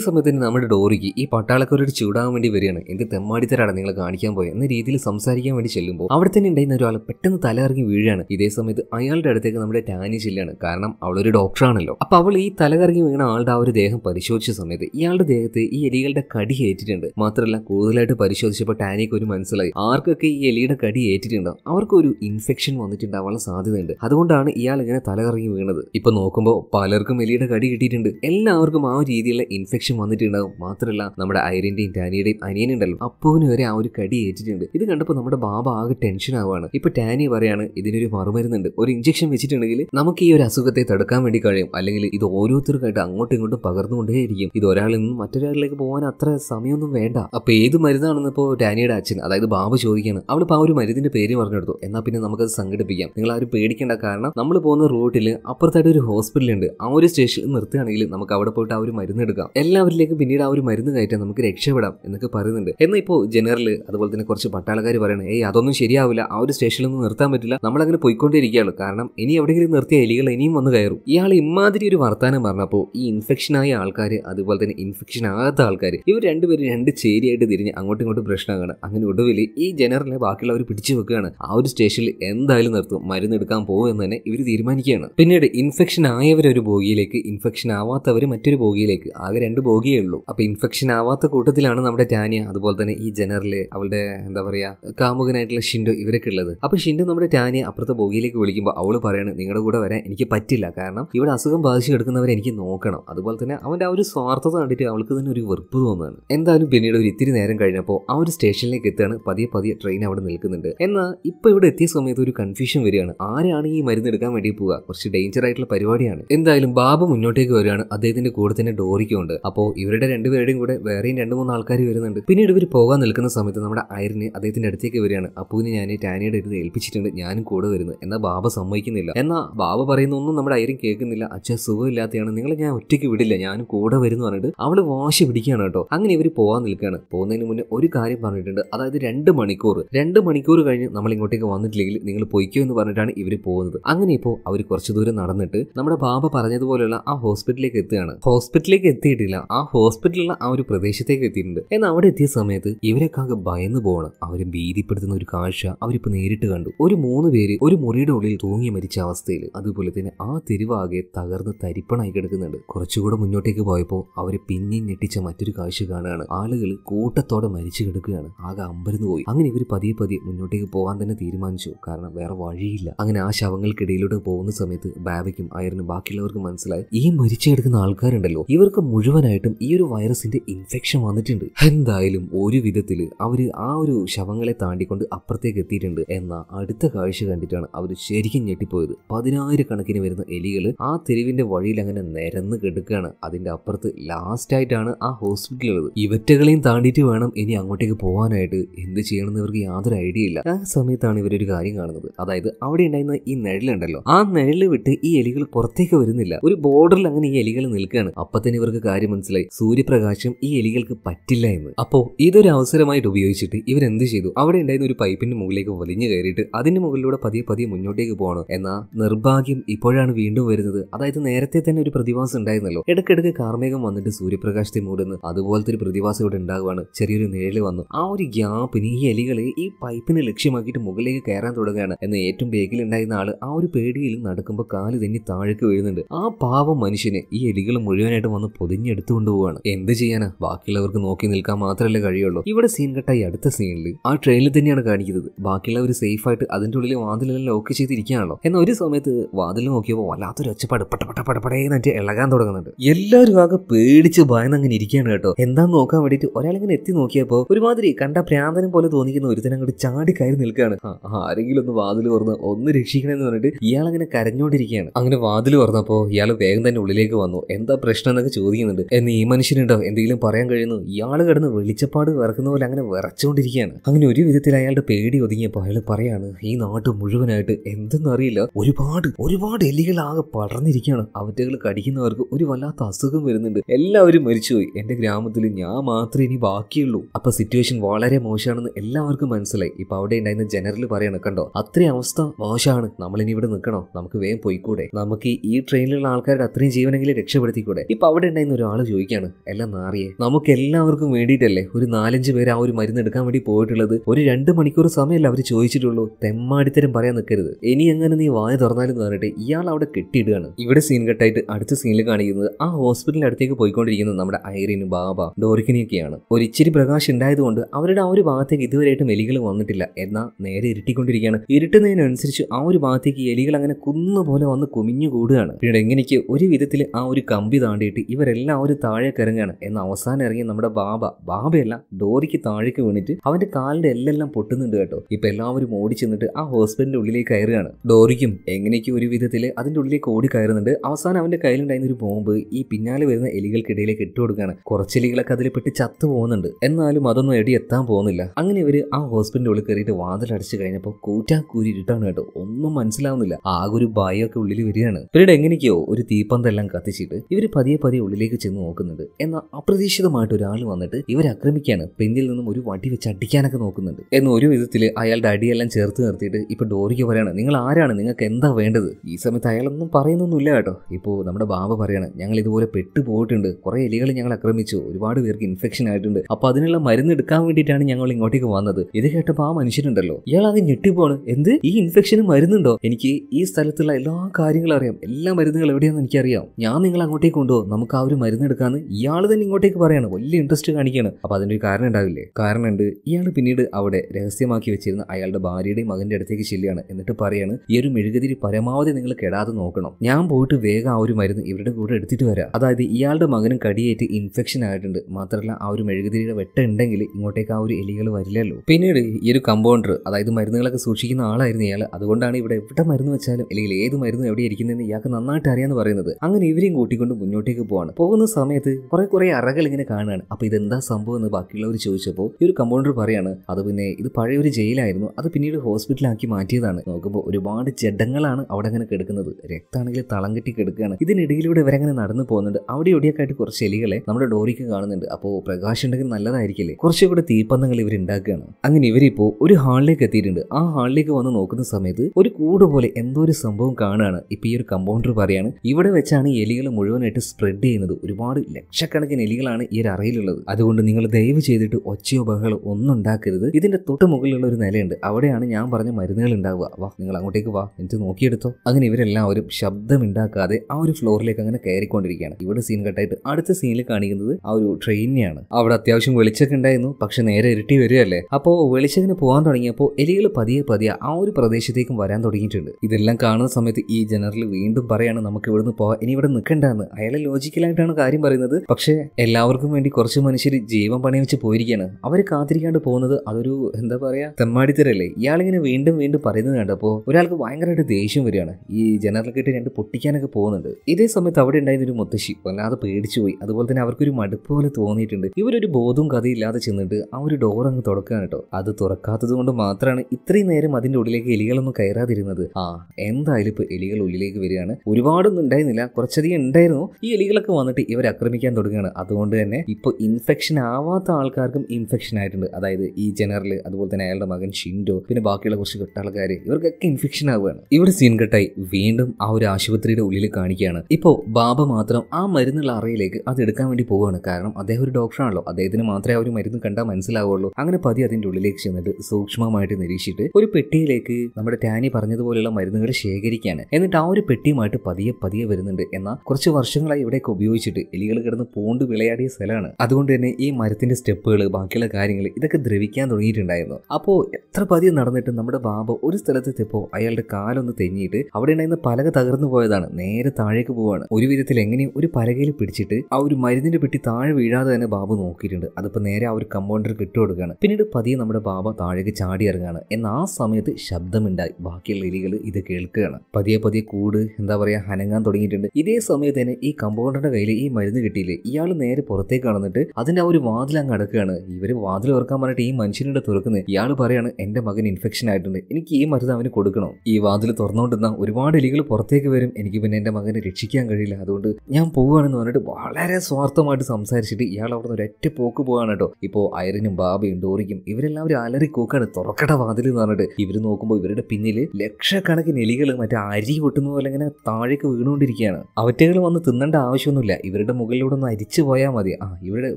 സമയത്ത് തന്നെ നമ്മുടെ ഡോറിക്ക് ഈ പട്ടാളക്കാരോട് ചൂടാൻ വേണ്ടി വരികയാണ്. എന്ത് തെമ്മാടിത്തരാണ് നിങ്ങൾ കാണിക്കാൻ പോയത് എന്ന രീതിയിൽ സംസാരിക്കാൻ വേണ്ടി ചെല്ലുമ്പോൾ അവിടെ തന്നെ ഉണ്ടായിരുന്ന ഒരാൾ പെട്ടെന്ന് തലകറങ്ങി വീഴാണ് ഇതേ സമയത്ത് അയാളുടെ അടുത്തേക്ക് നമ്മുടെ ടാനി ചില്ലാണ്. കാരണം അവളൊരു ഡോക്ടറാണല്ലോ. അപ്പൊ അവൾ ഈ തലകറങ്ങി വീണ ആളുടെ ആ ഒരു ദേഹം പരിശോധിച്ച സമയത്ത് ഇയാളുടെ ദേഹത്ത് ഈ എലികളുടെ കടി ഏറ്റിട്ടുണ്ട്. മാത്രമല്ല കൂടുതലായിട്ട് പരിശോധിച്ചപ്പോൾ ടാനിക്ക് ഒരു മനസ്സിലായി. ആർക്കൊക്കെ ഈ എലിയുടെ കടി ഏറ്റിട്ടുണ്ടോ? അവർക്ക് ഒരു ഇൻഫെക്ഷൻ വന്നിട്ടുണ്ടാവാനുള്ള സാധ്യതയുണ്ട്. അതുകൊണ്ടാണ് ഇയാൾ ഇങ്ങനെ തലകറങ്ങി വീണത്. ഇപ്പൊ നോക്കുമ്പോൾ പലർക്കും എലിയുടെ കടി കിട്ടിയിട്ടുണ്ട്. എല്ലാവർക്കും ആ ഒരു രീതിയിലുള്ള ഇൻഫെക്ഷൻ വന്നിട്ടുണ്ടാവും. മാത്രമല്ല നമ്മുടെ ഐറിന്റെയും ടാനിയുടെയും അനിയനുണ്ടല്ലോ അപ്പൂവിന് വരെ ആ ഒരു കടി ഏറ്റിട്ടുണ്ട്. ഇത് കണ്ടപ്പോൾ നമ്മുടെ ബാബ ആകെ ടെൻഷൻ ആവുകയാണ് ഇപ്പൊ ടാനി പറയാണ് ഇതിനൊരു മറുമരുന്നുണ്ട്. ഒരു ഇഞ്ചക്ഷൻ വെച്ചിട്ടുണ്ടെങ്കിൽ നമുക്ക് ഈ ഒരു അസുഖത്തെ തടുക്കാൻ വേണ്ടി കഴിയും. അല്ലെങ്കിൽ ഇത് ഓരോരുത്തർക്കായിട്ട് അങ്ങോട്ടും ഇങ്ങോട്ടും പകർന്നുകൊണ്ടേയിരിക്കും. ഇത് ഒരാളിൽ നിന്നും മറ്റൊരാളിലേക്ക് പോകാൻ അത്ര സമയമൊന്നും വേണ്ട. അപ്പൊ ഏത് മരുന്നാണെന്ന് ഇപ്പോൾ ഡാനിയുടെ അച്ഛൻ അതായത് ബാബു ചോദിക്കുകയാണ്. അവിടെ ആ ഒരു മരുന്നിന്റെ പേര് പറഞ്ഞെടുത്തു എന്നാൽ പിന്നെ നമുക്കത് സംഘടിപ്പിക്കാം. നിങ്ങൾ ആരും പേടിക്കേണ്ട കാരണം നമ്മൾ പോകുന്ന റൂട്ടിൽ അപ്പുറത്തായിട്ട് ഒരു ഹോസ്പിറ്റൽ ഉണ്ട് ആ ഒരു സ്റ്റേഷനിൽ നിർത്തുകയാണെങ്കിൽ നമുക്ക് അവിടെ പോയിട്ട് ആ ഒരു മരുന്ന് എടുക്കാം. എല്ലാവരിലേക്കും പിന്നീട് ആ ഒരു മരുന്ന് കയറ്റാൻ നമുക്ക് രക്ഷപ്പെടാം എന്നൊക്കെ പറയുന്നുണ്ട്. എന്നാൽ ഇപ്പോൾ ജനറൽ അതുപോലെ തന്നെ കുറച്ച് പട്ടാളക്കാർ പറയണേ ഏയ് അതൊന്നും ശരിയാവില്ല. ആ ഒരു സ്റ്റേഷനിൽ ഒന്നും നിർത്താൻ പറ്റില്ല. നമ്മളങ്ങനെ പോയിക്കൊണ്ടേയിരിക്കുകയുള്ളൂ കാരണം ഇനി എവിടെയെങ്കിലും നിർത്തിയ എലികൾ ഇനിയും വന്ന് കയറും. ഇയാൾ ഇമാതിരി ഒരു വർത്താനം പറഞ്ഞപ്പോൾ ഈ ഇൻഫെക്ഷൻ ആയ ആൾക്കാർ അതുപോലെ തന്നെ ഇൻഫെക്ഷൻ ആകാത്ത ആൾക്കാർ ഇവർ രണ്ടുപേരും രണ്ട് ചേരിയായിട്ട് തിരിഞ്ഞ് അങ്ങോട്ടും ഇങ്ങോട്ടും പ്രശ്നമാണ്. അങ്ങനെ ഒടുവിൽ ഈ ജനറലിനെ ബാക്കിയുള്ളവർ പിടിച്ചു വെക്കുകയാണ്. ആ ഒരു സ്റ്റേഷനിൽ എന്തായാലും നിർത്തും. മരുന്ന് എടുക്കാൻ പോകും എന്ന് തന്നെ ഇവർ തീരുമാനിക്കുകയാണ്. പിന്നീട് ഇൻഫെക്ഷൻ ആയവർ ഒരു ബോഗിയിലേക്ക് ഇൻഫെക്ഷൻ ആവാത്തവർ മറ്റൊരു ബോഗിയിലേക്ക് ആകെ രണ്ട് ബോഗിയേ ഉള്ളൂ. അപ്പൊ ഇൻഫെക്ഷൻ ആവാത്ത കൂട്ടത്തിലാണ് നമ്മുടെ ടാനിയ അതുപോലെ തന്നെ ഈ ജനറൽ അവളുടെ എന്താ പറയാ കാമുകനായിട്ടുള്ള ഷിൻഡോ ഇവരൊക്കെ ഉള്ളത്. അപ്പൊ ഷിൻഡോ നമ്മുടെ ടാനിയ അപ്പുറത്തെ ബോഗിയിലേക്ക് വിളിക്കുമ്പോൾ അവൾ പറയാണ് നിങ്ങളുടെ കൂടെ വരാൻ എനിക്ക് പറ്റില്ല. കാരണം ഇവിടെ അസുഖം ബാധിച്ചു കിടക്കുന്നവരെ എനിക്ക് നോക്കണം. അതുപോലെ തന്നെ അവന്റെ ആ ഒരു സ്വാർത്ഥത കണ്ടിട്ട് അവൾക്ക് തന്നെ ഒരു വെറുപ്പ് തോന്നുകയാണ്. എന്തായാലും പിന്നീട് ഒരു ഇത്തിരി നേരം കഴിഞ്ഞപ്പോൾ ആ ഒരു സ്റ്റേഷനിലേക്ക് എത്തുകയാണ്. പതിയെ പതിയെ ട്രെയിൻ അവിടെ നിൽക്കുന്നുണ്ട്. എന്നാൽ ഇപ്പൊ ഇവിടെ എത്തിയ സമയത്ത് ഒരു കൺഫ്യൂഷൻ വരികയാണ്. ആരാണ് ഈ മരുന്ന് എടുക്കാൻ വേണ്ടി പോവുക? കുറച്ച് ഡേഞ്ചർ ആയിട്ടുള്ള പരിപാടിയാണ്. എന്തായാലും ബാബ മുന്നോട്ടേക്ക് വരികയാണ്. അദ്ദേഹത്തിന്റെ കൂടെ തന്നെ ഡോറിക്കുണ്ട് അപ്പോൾ ഇവരുടെ രണ്ടുപേരുടെയും കൂടെ വേറെയും രണ്ട് മൂന്ന് ആൾക്കാർ വരുന്നുണ്ട്. പിന്നീട് ഇവർ പോകാൻ നിൽക്കുന്ന സമയത്ത് നമ്മുടെ അയറിന് അദ്ദേഹത്തിന്റെ അടുത്തേക്ക് വരികയാണ്. അപ്പൂവിന് ഞാൻ ടാനിയുടെ അടുത്ത് ഏൽപ്പിച്ചിട്ടുണ്ട്. ഞാനും കൂടെ വരുന്നു. എന്നാൽ ബാബ സമ്മതിക്കുന്നില്ല. എന്നാൽ ബാബ പറയുന്ന ഒന്നും നമ്മുടെ ആരും കേൾക്കുന്നില്ല. അച്ഛൻ സുഖമില്ലാത്തതാണ് നിങ്ങളെ ഞാൻ ഒറ്റയ്ക്ക് വിടില്ല. ഞാനും കൂടെ വരുന്നു പറഞ്ഞിട്ട് അവൾ വാശി പിടിക്കുകയാണ് കേട്ടോ. അങ്ങനെ ഇവർ പോകാൻ നിൽക്കുകയാണ്. പോകുന്നതിന് മുന്നേ ഒരു കാര്യം പറഞ്ഞിട്ടുണ്ട്. അതായത് രണ്ട് മണിക്കൂർ. രണ്ട് മണിക്കൂർ കഴിഞ്ഞ് നമ്മൾ ഇങ്ങോട്ടേക്ക് വന്നിട്ടില്ലെങ്കിൽ നിങ്ങൾ പൊയ്ക്കോ എന്ന് പറഞ്ഞിട്ടാണ് ഇവർ പോകുന്നത്. അങ്ങനെ ഇപ്പോൾ അവർ കുറച്ച് ദൂരം നടന്നിട്ട് നമ്മുടെ ബാബ പറഞ്ഞതുപോലെയുള്ള ആ ഹോസ്പിറ്റലിലേക്ക് എത്തുകയാണ്. ഹോസ്പിറ്റലിലേക്ക് എത്തിയിട്ടില്ല. ആ ഹോസ്പിറ്റലിലുള്ള ആ ഒരു പ്രദേശത്തേക്ക് എത്തിയിട്ടുണ്ട്. എന്നാൽ അവിടെ എത്തിയ സമയത്ത് ഇവരൊക്കെ ആകെ ഭയന്ന് പോവാണ്. അവരെ ഭീതിപ്പെടുത്തുന്ന ഒരു കാഴ്ച അവരിപ്പോ നേരിട്ട് കണ്ടു. ഒരു മൂന്ന് പേര് ഒരു മുറിയുടെ ഉള്ളിൽ തൂങ്ങി മരിച്ച അവസ്ഥയിൽ അതുപോലെ തന്നെ ആ തെരുവാകെ തകർന്ന് തരിപ്പണായി കിടക്കുന്നുണ്ട്. കുറച്ചുകൂടെ മുന്നോട്ടേക്ക് പോയപ്പോൾ അവരെ പിന്നെയും ഞെട്ടിച്ച മറ്റൊരു കാഴ്ച കാണുകയാണ്. ആളുകൾ കൂട്ടത്തോടെ മരിച്ചു കിടക്കുകയാണ്. ആകെ അമ്പരന്ന് പോയി. അങ്ങനെ ഇവർ പതിയെ പതിയെ മുന്നോട്ടേക്ക് പോകാൻ തന്നെ തീരുമാനിച്ചു. കാരണം വേറെ വഴിയില്ല. അങ്ങനെ ആ ശവങ്ങൾക്കിടയിലൂടെ പോകുന്ന സമയത്ത് ബാബയ്ക്കും അയറിനും ബാക്കിയുള്ളവർക്ക് മനസ്സിലായി. ഈ മരിച്ചു കിടക്കുന്ന ആൾക്കാരുണ്ടല്ലോ. ഇവർക്ക് മുഴുവനായിട്ടും ഈ ഒരു വൈറസിന്റെ ഇൻഫെക്ഷൻ വന്നിട്ടുണ്ട്. എന്തായാലും ഒരു വിധത്തിൽ അവർ ആ ഒരു ശവങ്ങളെ താണ്ടിക്കൊണ്ട് അപ്പുറത്തേക്ക് എത്തിയിട്ടുണ്ട്. എന്ന അടുത്ത കാഴ്ച കണ്ടിട്ടാണ് അവർ ശരിക്കും ഞെട്ടിപ്പോയത്. പതിനായിരക്കണക്കിന് വരുന്ന എലികൾ ആ തെരുവിന്റെ വഴിയിൽ അങ്ങനെ നിരന്ന് കിടക്കുകയാണ്. അതിന്റെ അപ്പുറത്ത് ലാസ്റ്റ് ആയിട്ടാണ് ആ ഹോസ്പിറ്റൽ ഉള്ളത് ഇവറ്റകളെയും താണ്ടിയിട്ട് വേണം ഇനി അങ്ങോട്ടേക്ക് പോകാനായിട്ട് എന്ത് ചെയ്യണമെന്ന് ഇവർക്ക് യാതൊരു ഐഡിയ ഇല്ല. ആ സമയത്താണ് ഇവരൊരു കാര്യം കാണുന്നത്. അതായത് അവിടെ ഉണ്ടായിരുന്ന ഈ നിഴലുണ്ടല്ലോ. ആ നിഴൽ വിട്ട് ഈ എലികൾ പുറത്തേക്ക് വരുന്നില്ല. ഒരു ബോർഡറിൽ അങ്ങനെ ഈ എലികൾ നിൽക്കുകയാണ്. അപ്പൊ തന്നെ ഇവർക്ക് കാര്യം മനസ്സിലായി. സൂര്യപ്രകാശം ഈ എലികൾക്ക് പറ്റില്ല എന്ന്. അപ്പോ ഇതൊരു അവസരമായിട്ട് ഉപയോഗിച്ചിട്ട് ഇവരെന്ത് ചെയ്തു? അവിടെ ഉണ്ടായിരുന്ന ഒരു പൈപ്പിന്റെ മുകളിലേക്ക് വലിഞ്ഞു കയറിയിട്ട് അതിന്റെ മുകളിലൂടെ പതിയെ പതിയെ മുന്നോട്ടേക്ക് പോകണം എന്നാൽ നിർഭാഗ്യം ഇപ്പോഴാണ് വീണ്ടും വരുന്നത്. അതായത് നേരത്തെ തന്നെ ഒരു പ്രതിഭാസം ഉണ്ടായിരുന്നല്ലോ. ഇടയ്ക്കിടയ്ക്ക് കാർമേഘം വന്നിട്ട് സൂര്യപ്രകാശത്തെ മൂടുന്നു. അതുപോലത്തെ ഒരു പ്രതിഭാസം ഇവിടെ ഉണ്ടാകുവാണ് ചെറിയൊരു നിഴൽ വന്നു. ആ ഒരു ഗ്യാപ്പിന് ഈ എലികളെ ഈ പൈപ്പിനെ ലക്ഷ്യമാക്കിയിട്ട് മുകളിലേക്ക് കയറാൻ തുടങ്ങുകയാണ്. എന്ന് ഏറ്റവും വേഗിൽ ഉണ്ടായിരുന്ന ആൾ ആ ഒരു പേടിയിൽ നടക്കുമ്പോൾ കാൽ തന്നെ താഴേക്ക് വീഴുന്നുണ്ട്. ആ പാവം മനുഷ്യനെ ഈ എലികൾ മുഴുവനായിട്ട് വന്ന് പൊതിഞ്ഞെടുത്തുകൊണ്ട് പോവാണ് എന്ത് ചെയ്യാനാ? ബാക്കിയുള്ളവർക്ക് നോക്കി നിൽക്കാൻ മാത്രമല്ലേ കഴിയുള്ളൂ. ഇവിടെ സീൻ കട്ടായി അടുത്ത സീനിൽ ആ ട്രെയിനിൽ തന്നെയാണ് കാണിക്കുന്നത്. ബാക്കിയുള്ളവർ സേഫ് ആയിട്ട് അതിന്റെ ഉള്ളിൽ വാതിലെല്ലാം ലോക്ക് ചെയ്തിരിക്കുകയാണല്ലോ. എന്നാൽ ഒരു സമയത്ത് വാതിൽ നോക്കിയപ്പോൾ വല്ലാത്തൊരു ഒച്ചപ്പാട് പട്ട പട്ട പടപടേന്നിട്ട് ഇളകാൻ തുടങ്ങുന്നുണ്ട്. എല്ലാവരും ആകെ പേടിച്ച് ഭയന്ന് അങ്ങനെ ഇരിക്കുകയാണ് കേട്ടോ. എന്താന്ന് നോക്കാൻ വേണ്ടിയിട്ട് ഒരാളിങ്ങനെ എത്തി നോക്കിയപ്പോൾ ഒരുമാതിരി കണ്ട പ്രാന്തനം പോലെ തോന്നിക്കുന്ന ഒരുത്തൻ അങ്ങോട്ട് ചാടി കയറി നിൽക്കുകയാണ്. ആരെങ്കിലും ഒന്ന് വാതിൽ തുറന്ന് ഒന്ന് രക്ഷിക്കണമെന്ന് പറഞ്ഞിട്ട് ഇയാൾ അങ്ങനെ കരഞ്ഞോണ്ടിരിക്കുകയാണ്. അങ്ങനെ വാതിൽ തുറന്നപ്പോൾ ഇയാൾ വേഗം തന്നെ ഉള്ളിലേക്ക് വന്നു. എന്താ പ്രശ്നം എന്നൊക്കെ ചോദിക്കുന്നുണ്ട്. എന്ന് ഈ മനുഷ്യനുണ്ടോ? എന്തെങ്കിലും പറയാൻ കഴിയുന്നു? ഇയാൾ കിടന്ന് വെളിച്ചപ്പാട് വിറക്കുന്ന പോലെ അങ്ങനെ വിറച്ചുകൊണ്ടിരിക്കുകയാണ് അങ്ങനെ ഒരു വിധത്തിൽ അയാളുടെ പേടി ഒതുങ്ങിയപ്പോൾ അയാൾ പറയാണ് ഈ നാട് മുഴുവനായിട്ട് എന്തെന്നറിയില്ല. ഒരുപാട് ഒരുപാട് എലികൾ ആകെ പടർന്നിരിക്കുകയാണ്. അവറ്റകൾ കടിക്കുന്നവർക്ക് ഒരു വല്ലാത്ത അസുഖം വരുന്നുണ്ട്. എല്ലാവരും മരിച്ചുപോയി. എന്റെ ഗ്രാമത്തിൽ ഞാൻ മാത്രമേ ഇനി ബാക്കിയുള്ളൂ. അപ്പൊ സിറ്റുവേഷൻ വളരെ മോശമാണെന്ന് എല്ലാവർക്കും മനസ്സിലായി. ഇപ്പൊ അവിടെ ഉണ്ടായിരുന്ന ജനറൽ പറയണം കണ്ടോ? അത്രയും അവസ്ഥ മോശമാണ്. നമ്മൾ ഇനി ഇവിടെ നിൽക്കണോ? നമുക്ക് വേഗം പോയിക്കൂടെ? നമുക്ക് ഈ ട്രെയിനിലുള്ള ആൾക്കാരുടെ അത്രയും ജീവനെങ്കിലും രക്ഷപ്പെടുത്തിക്കൂടെ? ഇപ്പൊ അവിടെ ഉണ്ടായിരുന്ന ഒരാൾ ചോദിക്കുകയാണ് എല്ലാം നാറിയെ നമുക്ക് എല്ലാവർക്കും വേണ്ടിയിട്ടല്ലേ ഒരു നാലഞ്ച് പേര് ആ ഒരു മരുന്ന് എടുക്കാൻ വേണ്ടി പോയിട്ടുള്ളത്? ഒരു രണ്ട് മണിക്കൂർ സമയമല്ല അവർ ചോദിച്ചിട്ടുള്ളൂ? തെമ്മാടിത്തരം പറയാൻ നിൽക്കരുത്. ഇനി എങ്ങനെ നീ വായ തുറന്നാലും പറഞ്ഞിട്ട് ഇയാൾ അവിടെ കെട്ടിയിടുകയാണ്. ഇവിടെ സീൻ കെട്ടായിട്ട് അടുത്ത സീനിൽ കാണിക്കുന്നത് ആ ഹോസ്പിറ്റലിന്റെ അടുത്തേക്ക് പോയിക്കൊണ്ടിരിക്കുന്നത് നമ്മുടെ ഐറിന് ബാബ ഡോറിക്കിനെയൊക്കെയാണ്. ഒരിച്ചിരി പ്രകാശം ഉണ്ടായതുകൊണ്ട് അവരുടെ ആ ഒരു ഭാഗത്തേക്ക് ഇതുവരെയായിട്ടും എലികൾ വന്നിട്ടില്ല. എന്നാൽ നേരെ ഇരുട്ടിക്കൊണ്ടിരിക്കുകയാണ്. ഇരുട്ടുന്നതിനനുസരിച്ച് ആ ഒരു ഭാഗത്തേക്ക് എലികൾ അങ്ങനെ കുന്നു പോലെ വന്ന് കുമിഞ്ഞു കൂടുകയാണ്. പിന്നീട് എങ്ങനെയൊക്കെ ഒരു വിധത്തിൽ ആ ഒരു കമ്പി താണ്ടിയിട്ട് ഇവരെല്ലാം ഒരു താഴെ ഇറങ്ങുകയാണ്. എന്ന് അവസാനം ഇറങ്ങിയ നമ്മുടെ ബാബ ബാബയല്ല ഡോറിക്ക് താഴേക്ക് വീണിട്ട് അവന്റെ കാലിന്റെ എല്ലെല്ലാം പൊട്ടുന്നുണ്ട് കേട്ടോ. ഇപ്പൊ എല്ലാവരും ഓടി ചെന്നിട്ട് ആ ഹോസ്പിറ്റലിന്റെ ഉള്ളിലേക്ക് കയറുകയാണ്. ഡോറിക്കും എങ്ങനെയൊക്കെ ഒരു വിധത്തിൽ അതിന്റെ ഉള്ളിലേക്ക് ഓടി കയറുന്നുണ്ട്. അവസാനം അവന്റെ കയ്യിലുണ്ടായിരുന്ന ഒരു ബോംബ് ഈ പിന്നാലെ വരുന്ന എലികൾക്കിടയിലേക്ക് ഇട്ട് കൊടുക്കുകയാണ്. കുറച്ച് എലികളൊക്കെ അതിൽ പെട്ട് ചത്തു പോകുന്നുണ്ട്. എന്നാലും അതൊന്നും എടി എത്താൻ പോകുന്നില്ല. അങ്ങനെ ഇവർ ആ ഹോസ്പിറ്റലിന്റെ ഉള്ളിൽ കയറിയിട്ട് വാതിലടച്ച് കഴിഞ്ഞപ്പോൾ കൂറ്റാ കൂരി ഇരുട്ടാണ് കേട്ടോ. ഒന്നും മനസ്സിലാവുന്നില്ല. ആകെ ഒരു ഭയമൊക്കെ ഉള്ളിൽ വരികയാണ്. പിന്നീട് എങ്ങനെയൊക്കെയോ ഒരു തീപ്പന്തെല്ലാം കത്തിച്ചിട്ട് ഇവർ പതിയെ പതിയെ ഉള്ളിലേക്ക് ചെന്ന് നോക്കുന്നുണ്ട്. എന്നാൽ അപ്രതീക്ഷിതമായിട്ട് ഒരാൾ വന്നിട്ട് ഇവരെ ആക്രമിക്കുകയാണ്. പിന്നിൽ നിന്നും ഒരു വടി വെച്ച് അടിക്കാനൊക്കെ നോക്കുന്നുണ്ട്. എന്ന് ഒരു വിധത്തിൽ അയാളുടെ അടിയെല്ലാം ചേർത്ത് നിർത്തിയിട്ട് ഇപ്പൊ ഡോറിക്ക് പറയാണ് നിങ്ങൾ ആരാണ്? നിങ്ങൾക്ക് എന്താ വേണ്ടത്? ഈ സമയത്ത് അയാളൊന്നും പറയുന്നൊന്നുമില്ല കേട്ടോ. ഇപ്പോൾ നമ്മുടെ ബാബ പറയാണ് ഞങ്ങൾ ഇതുപോലെ പെട്ടുപോയിട്ടുണ്ട് കുറെ എലികൾ ഞങ്ങൾ ആക്രമിച്ചു. ഒരുപാട് പേർക്ക് ഇൻഫെക്ഷൻ ആയിട്ടുണ്ട്. അപ്പൊ അതിനുള്ള മരുന്ന് എടുക്കാൻ വേണ്ടിയിട്ടാണ് ഞങ്ങൾ ഇങ്ങോട്ടേക്ക് വന്നത്. ഇത് കേട്ടപ്പോൾ ആ മനുഷ്യനുണ്ടല്ലോ. ഇയാൾ അത് ഞെട്ടിപ്പോണ്. എന്ത്? ഈ ഇൻഫെക്ഷന് മരുന്നുണ്ടോ? എനിക്ക് ഈ സ്ഥലത്തുള്ള എല്ലാ കാര്യങ്ങളും അറിയാം. എല്ലാ മരുന്നുകളും എവിടെയാണെന്ന് എനിക്കറിയാം. ഞാൻ നിങ്ങൾ അങ്ങോട്ടേക്ക് കൊണ്ടുപോകും. നമുക്ക് ആ ഒരു മരുന്ന് എടുക്കാന്ന് ഇയാൾ തന്നെ ഇങ്ങോട്ടേക്ക് പറയാണ്. വലിയ ഇൻട്രസ്റ്റ് കാണിക്കുകയാണ് അപ്പൊ അതിന്റെ ഒരു കാരണം ഉണ്ടാവില്ലേ? കാരണം ഉണ്ട് ഇയാൾ പിന്നീട് അവിടെ രഹസ്യമാക്കി വെച്ചിരുന്ന അയാളുടെ ഭാര്യയുടെയും മകന്റെ അടുത്തേക്ക് ചെല്ലുകയാണ്. എന്നിട്ട് പറയാണ് ഈ ഒരു മെഴുകുതിരി പരമാവധി നിങ്ങൾ കെടാതെ നോക്കണം. ഞാൻ പോയിട്ട് വേഗം ആ ഒരു മരുന്ന് ഇവരുടെ കൂടെ എടുത്തിട്ട് വരാം. അതായത് ഇയാളുടെ മകനും കടിയേറ്റ് ഇൻഫെക്ഷൻ ആയിട്ടുണ്ട്. മാത്രമല്ല ആ ഒരു മെഴുകുതിരിയുടെ വെട്ട ഉണ്ടെങ്കിൽ ഇങ്ങോട്ടേക്ക് ആ ഒരു എലികൾ വരില്ലല്ലോ. പിന്നീട് ഈ ഒരു കമ്പൗണ്ടർ അതായത് മരുന്നുകളൊക്കെ സൂക്ഷിക്കുന്ന ആളായിരുന്നു ഇയാൾ അതുകൊണ്ടാണ് ഇവിടെ എവിടെ മരുന്ന് വെച്ചാലും അല്ലെങ്കിൽ ഏത് മരുന്ന് എവിടെ ഇരിക്കുന്നതെന്ന് ഇയാൾക്ക് നന്നായിട്ട് അറിയാന്ന് പറയുന്നത്. അങ്ങനെ ഇവരെയും കൂട്ടിക്കൊണ്ട് മുന്നോട്ടേക്ക് പോവാണ്. പോകുന്ന സമയത്ത് കുറെ കുറെ അറകൾ ഇങ്ങനെ കാണുകയാണ്. അപ്പൊ ഇതെന്താ സംഭവം എന്ന് ബാക്കിയുള്ളവർ ചോദിച്ചപ്പോൾ ഈ ഒരു കമ്പൗണ്ടർ പറയാണ് അത് പിന്നെ ഇത് പഴയ ഒരു ജയിലായിരുന്നു. അത് പിന്നീട് ഹോസ്പിറ്റലാക്കി മാറ്റിയതാണ്. നോക്കുമ്പോൾ ഒരുപാട് ജഡങ്ങളാണ് അവിടെ അങ്ങനെ കിടക്കുന്നത്. രക്താണെങ്കിൽ തളം കെട്ടി കിടക്കുകയാണ്. ഇതിനിടയിലൂടെ ഇവരങ്ങനെ നടന്നു പോകുന്നുണ്ട്. അവിടെ ഇവിടെയൊക്കെ ആയിട്ട് കുറച്ച് എലികളെ നമ്മുടെ ഡോറിക്ക് കാണുന്നുണ്ട്. അപ്പോൾ പ്രകാശം ഉണ്ടെങ്കിൽ നല്ലതായിരിക്കില്ലേ? കുറച്ചുകൂടെ തീപ്പന്തങ്ങൾ ഇവർ ഉണ്ടാക്കുകയാണ് അങ്ങനെ ഇവരിപ്പോ ഒരു ഹാളിലേക്ക് എത്തിയിട്ടുണ്ട്. ആ ഹാളിലേക്ക് വന്ന് നോക്കുന്ന സമയത്ത് ഒരു കൂട് പോലെ എന്തോ ഒരു സംഭവം കാണുകയാണ്. ഇപ്പൊ ഈ ഒരു കമ്പൗണ്ടർ പറയാണ് ഇവിടെ വെച്ചാണ് ഈ എലികൾ മുഴുവനായിട്ട് സ്പ്രെഡ് ചെയ്യുന്നത്. ഒരുപാട് ലക്ഷക്കണക്കിന് എലികളാണ് ഈ ഒരു അറയിലുള്ളത്. അതുകൊണ്ട് നിങ്ങൾ ദയവ് ചെയ്തിട്ട് ഒച്ചയോ ബഹളോ ഒന്നും ഉണ്ടാക്കരുത്. ഇതിന്റെ തൊട്ട് മുകളിലുള്ള ഒരു നിലയുണ്ട്. അവിടെയാണ് ഞാൻ പറഞ്ഞ മരുന്നുകൾ ഉണ്ടാവുക. വാ നിങ്ങൾ അങ്ങോട്ടേക്ക് വാ. എന്നിട്ട് നോക്കിയെടുത്തോ? അങ്ങനെ ഇവരെല്ലാവരും ശബ്ദം ഉണ്ടാക്കാതെ ആ ഒരു ഫ്ലോറിലേക്ക് അങ്ങനെ കയറിക്കൊണ്ടിരിക്കുകയാണ്. ഇവിടെ സീൻ കട്ടായിട്ട് അടുത്ത സീനിൽ കാണിക്കുന്നത് ആ ഒരു ട്രെയിനിനെയാണ്. അവിടെ അത്യാവശ്യം വെളിച്ചൊക്കെ ഉണ്ടായിരുന്നു പക്ഷെ നേരെ ഇരുട്ടി വരികയല്ലേ? അപ്പോൾ വെളിച്ചത്തിന് പോകാൻ തുടങ്ങിയപ്പോൾ എലികൾ പതിയെ പതിയെ ആ ഒരു പ്രദേശത്തേക്കും വരാൻ തുടങ്ങിയിട്ടുണ്ട്. ഇതെല്ലാം കാണുന്ന സമയത്ത് ഈ ജനറൽ വീണ്ടും പറയാണ് നമുക്ക് ഇവിടുന്ന് പോവാം. ഇനി ഇവിടെ നിൽക്കണ്ടെന്ന് അയാളെ ലോജിക്കലായിട്ടാണ് കാര്യം പറയുന്നത്. പക്ഷേ എല്ലാവർക്കും വേണ്ടി കുറച്ച് മനുഷ്യർ ജീവൻ പണി വെച്ച് പോയിരിക്കുകയാണ്. അവർ കാത്തിരിക്കാണ്ട് പോകുന്നത് അതൊരു എന്താ പറയാ തെമ്മാടിത്തരല്ലേ? ഇയാളിങ്ങനെ വീണ്ടും വീണ്ടും പറയുന്നത് കണ്ടപ്പോൾ ഒരാൾക്ക് ഭയങ്കരമായിട്ട് ദേഷ്യം വരികയാണ്. ഈ ജനറൽ കിട്ടി രണ്ട് പൊട്ടിക്കാനൊക്കെ പോകുന്നുണ്ട്. ഇതേ സമയത്ത് അവിടെ ഉണ്ടായിരുന്ന ഒരു മുത്തശ്ശി വല്ലാതെ പേടിച്ചു പോയി. അതുപോലെ തന്നെ അവർക്കൊരു മടുപ്പ് പോലെ തോന്നിയിട്ടുണ്ട്. ഇവരൊരു ബോധവും കഥയില്ലാതെ ചെന്നിട്ട് ആ ഒരു ഡോർ അങ്ങ് തുറക്കുകയാണ് കേട്ടോ അത് തുറക്കാത്തത് കൊണ്ട് മാത്രമാണ് ഇത്രയും നേരം അതിന്റെ ഉള്ളിലേക്ക് എലികളൊന്നും കയറാതിരുന്നത്. ആ എന്തായാലും ഇപ്പൊ എലികൾ ഉള്ളിലേക്ക് വരികയാണ്. ഒരുപാടൊന്നും ഉണ്ടായിരുന്നില്ല. കുറച്ചധികം ഉണ്ടായിരുന്നു. ഈ എലികളൊക്കെ വന്നിട്ട് ഇവർ ആക്രമിക്കാൻ തുടങ്ങുകയാണ്. അതുകൊണ്ട് തന്നെ ഇപ്പൊ ഇൻഫെക്ഷൻ ആവാത്ത ആൾക്കാർക്കും ഇൻഫെക്ഷൻ ആയിട്ടുണ്ട്. അതായത് ഈ ജനറൽ അതുപോലെ തന്നെ അയാളുടെ മകൻ ഷിൻഡോ പിന്നെ ബാക്കിയുള്ള കുറച്ച് കെട്ടാൾക്കാർ ഇവർക്കൊക്കെ ഇൻഫെക്ഷൻ ആവുകയാണ്. ഇവിടെ സീൻ കട്ടായി വീണ്ടും ആ ഒരു ആശുപത്രിയുടെ ഉള്ളിൽ കാണിക്കുകയാണ്. ഇപ്പോൾ ബാബ മാത്രം ആ മരുന്നുള്ള അറയിലേക്ക് അത് എടുക്കാൻ വേണ്ടി പോവുകയാണ്. കാരണം അദ്ദേഹം ഒരു ഡോക്ടറാണല്ലോ അദ്ദേഹത്തിന് മാത്രമേ ആ ഒരു മരുന്ന് കണ്ടാൽ മനസ്സിലാവുള്ളൂ. അങ്ങനെ പതി അതിന്റെ ഉള്ളിലേക്ക് ചെന്നിട്ട് സൂക്ഷ്മമായിട്ട് നിരീക്ഷിച്ചിട്ട് ഒരു പെട്ടിയിലേക്ക് നമ്മുടെ ടാനി പറഞ്ഞതുപോലെയുള്ള മരുന്നുകൾ ശേഖരിക്കുകയാണ്. എന്നിട്ട് ആ ഒരു പെട്ടിയുമായിട്ട് പതിയെ പതിയെ വരുന്നുണ്ട്. എന്നാൽ കുറച്ച് വർഷങ്ങളായി ഇവിടേക്ക് ഉപയോഗിച്ചിട്ട് എലികൾ കിടന്ന് പൂണ്ട് വിളയാടിയ സ്ഥലമാണ്. അതുകൊണ്ട് തന്നെ ഈ മരത്തിന്റെ സ്റ്റെപ്പുകൾ ബാക്കിയുള്ള കാര്യങ്ങൾ ഇതൊക്കെ ദ്രവിക്കാൻ തുടങ്ങിയിട്ടുണ്ടായിരുന്നു. അപ്പോൾ എത്ര പതിയെ നടന്നിട്ട് നമ്മുടെ ബാബ ഒരു സ്ഥലത്തെത്തിയപ്പോൾ അയാളുടെ കാലൊന്ന് തെന്നിയിട്ട് അവിടെ ഉണ്ടായിരുന്ന പലക തകർന്നു പോയതാണ്. നേരെ താഴേക്ക് പോവാണ്. ഒരു വിധത്തിൽ എങ്ങനെയും ഒരു പലകയിൽ പിടിച്ചിട്ട് ആ ഒരു മരുന്നിന്റെ പെട്ടി താഴെ വീഴാതെ തന്നെ ബാബു നോക്കിയിട്ടുണ്ട്. അതിപ്പോ നേരെ ആ ഒരു കമ്പൗണ്ടർ കിട്ടു കൊടുക്കുകയാണ്. പിന്നീട് പതിയെ നമ്മുടെ ബാബ താഴേക്ക് ചാടി ഇറങ്ങുകയാണ്. എന്നാൽ ആ സമയത്ത് ശബ്ദമുണ്ടായി. ബാക്കിയുള്ള എലികൾ ഇത് കേൾക്കുകയാണ്. പതിയെ പതിയെ കൂട് എന്താ പറയാ ഹനങ്ങാൻ തുടങ്ങിയിട്ടുണ്ട്. ഇതേ സമയത്ത് തന്നെ ഈ കമ്പൗണ്ടറുടെ കയ്യിൽ ഈ മരുന്ന് കിട്ടിയില്ലേ? ഇയാൾ നേരെ പുറത്തേക്ക് കടന്നിട്ട് അതിന്റെ ആ ഒരു വാതിൽ അങ്ങ് അടക്കുകയാണ്. ഇവർ വാതിൽ തുറക്കാൻ പറഞ്ഞിട്ട് ഈ മനുഷ്യനോട് തുറക്കുന്നത് ഇയാൾ പറയാണ് എന്റെ മകൻ ഇൻഫെക്ഷൻ ആയിട്ടുണ്ട്. എനിക്ക് ഈ മരുന്ന് അവന് കൊടുക്കണം? ഈ വാതിൽ തുറന്നുകൊണ്ടിരുന്ന ഒരുപാട് എലികൾ പുറത്തേക്ക് വരും. എനിക്ക് പിന്നെ എന്റെ മകനെ രക്ഷിക്കാൻ കഴിയില്ല. അതുകൊണ്ട് ഞാൻ പോവുകയാണെന്ന് പറഞ്ഞിട്ട് വളരെ സ്വാർത്ഥമായിട്ട് സംസാരിച്ചിട്ട് ഇയാൾ അവിടെ നിന്ന് ഒരൊറ്റ പോക്ക് പോവാണ് കേട്ടോ. ഇപ്പോൾ അയറിനും ബാബയും ഡോറിക്കും ഇവരെല്ലാവരും അലറി കൂക്കാണ് തുറക്കട വാതിൽ എന്ന് പറഞ്ഞിട്ട്. ഇവർ നോക്കുമ്പോൾ ഇവരുടെ പിന്നിൽ ലക്ഷക്കണക്കിന് എലികൾ മറ്റേ അരി പൊട്ടുന്ന പോലെ ഇങ്ങനെ താഴേക്ക് വീണുകൊണ്ടിരിക്കുകയാണ്. അവറ്റകൾ വന്ന് തിന്നേണ്ട ആവശ്യമൊന്നുമില്ല. ഇവരുടെ മുകളിലൂടെ ഒന്ന് അരിച്ചു പോയാൽ മതി. ആ ഇവരുടെ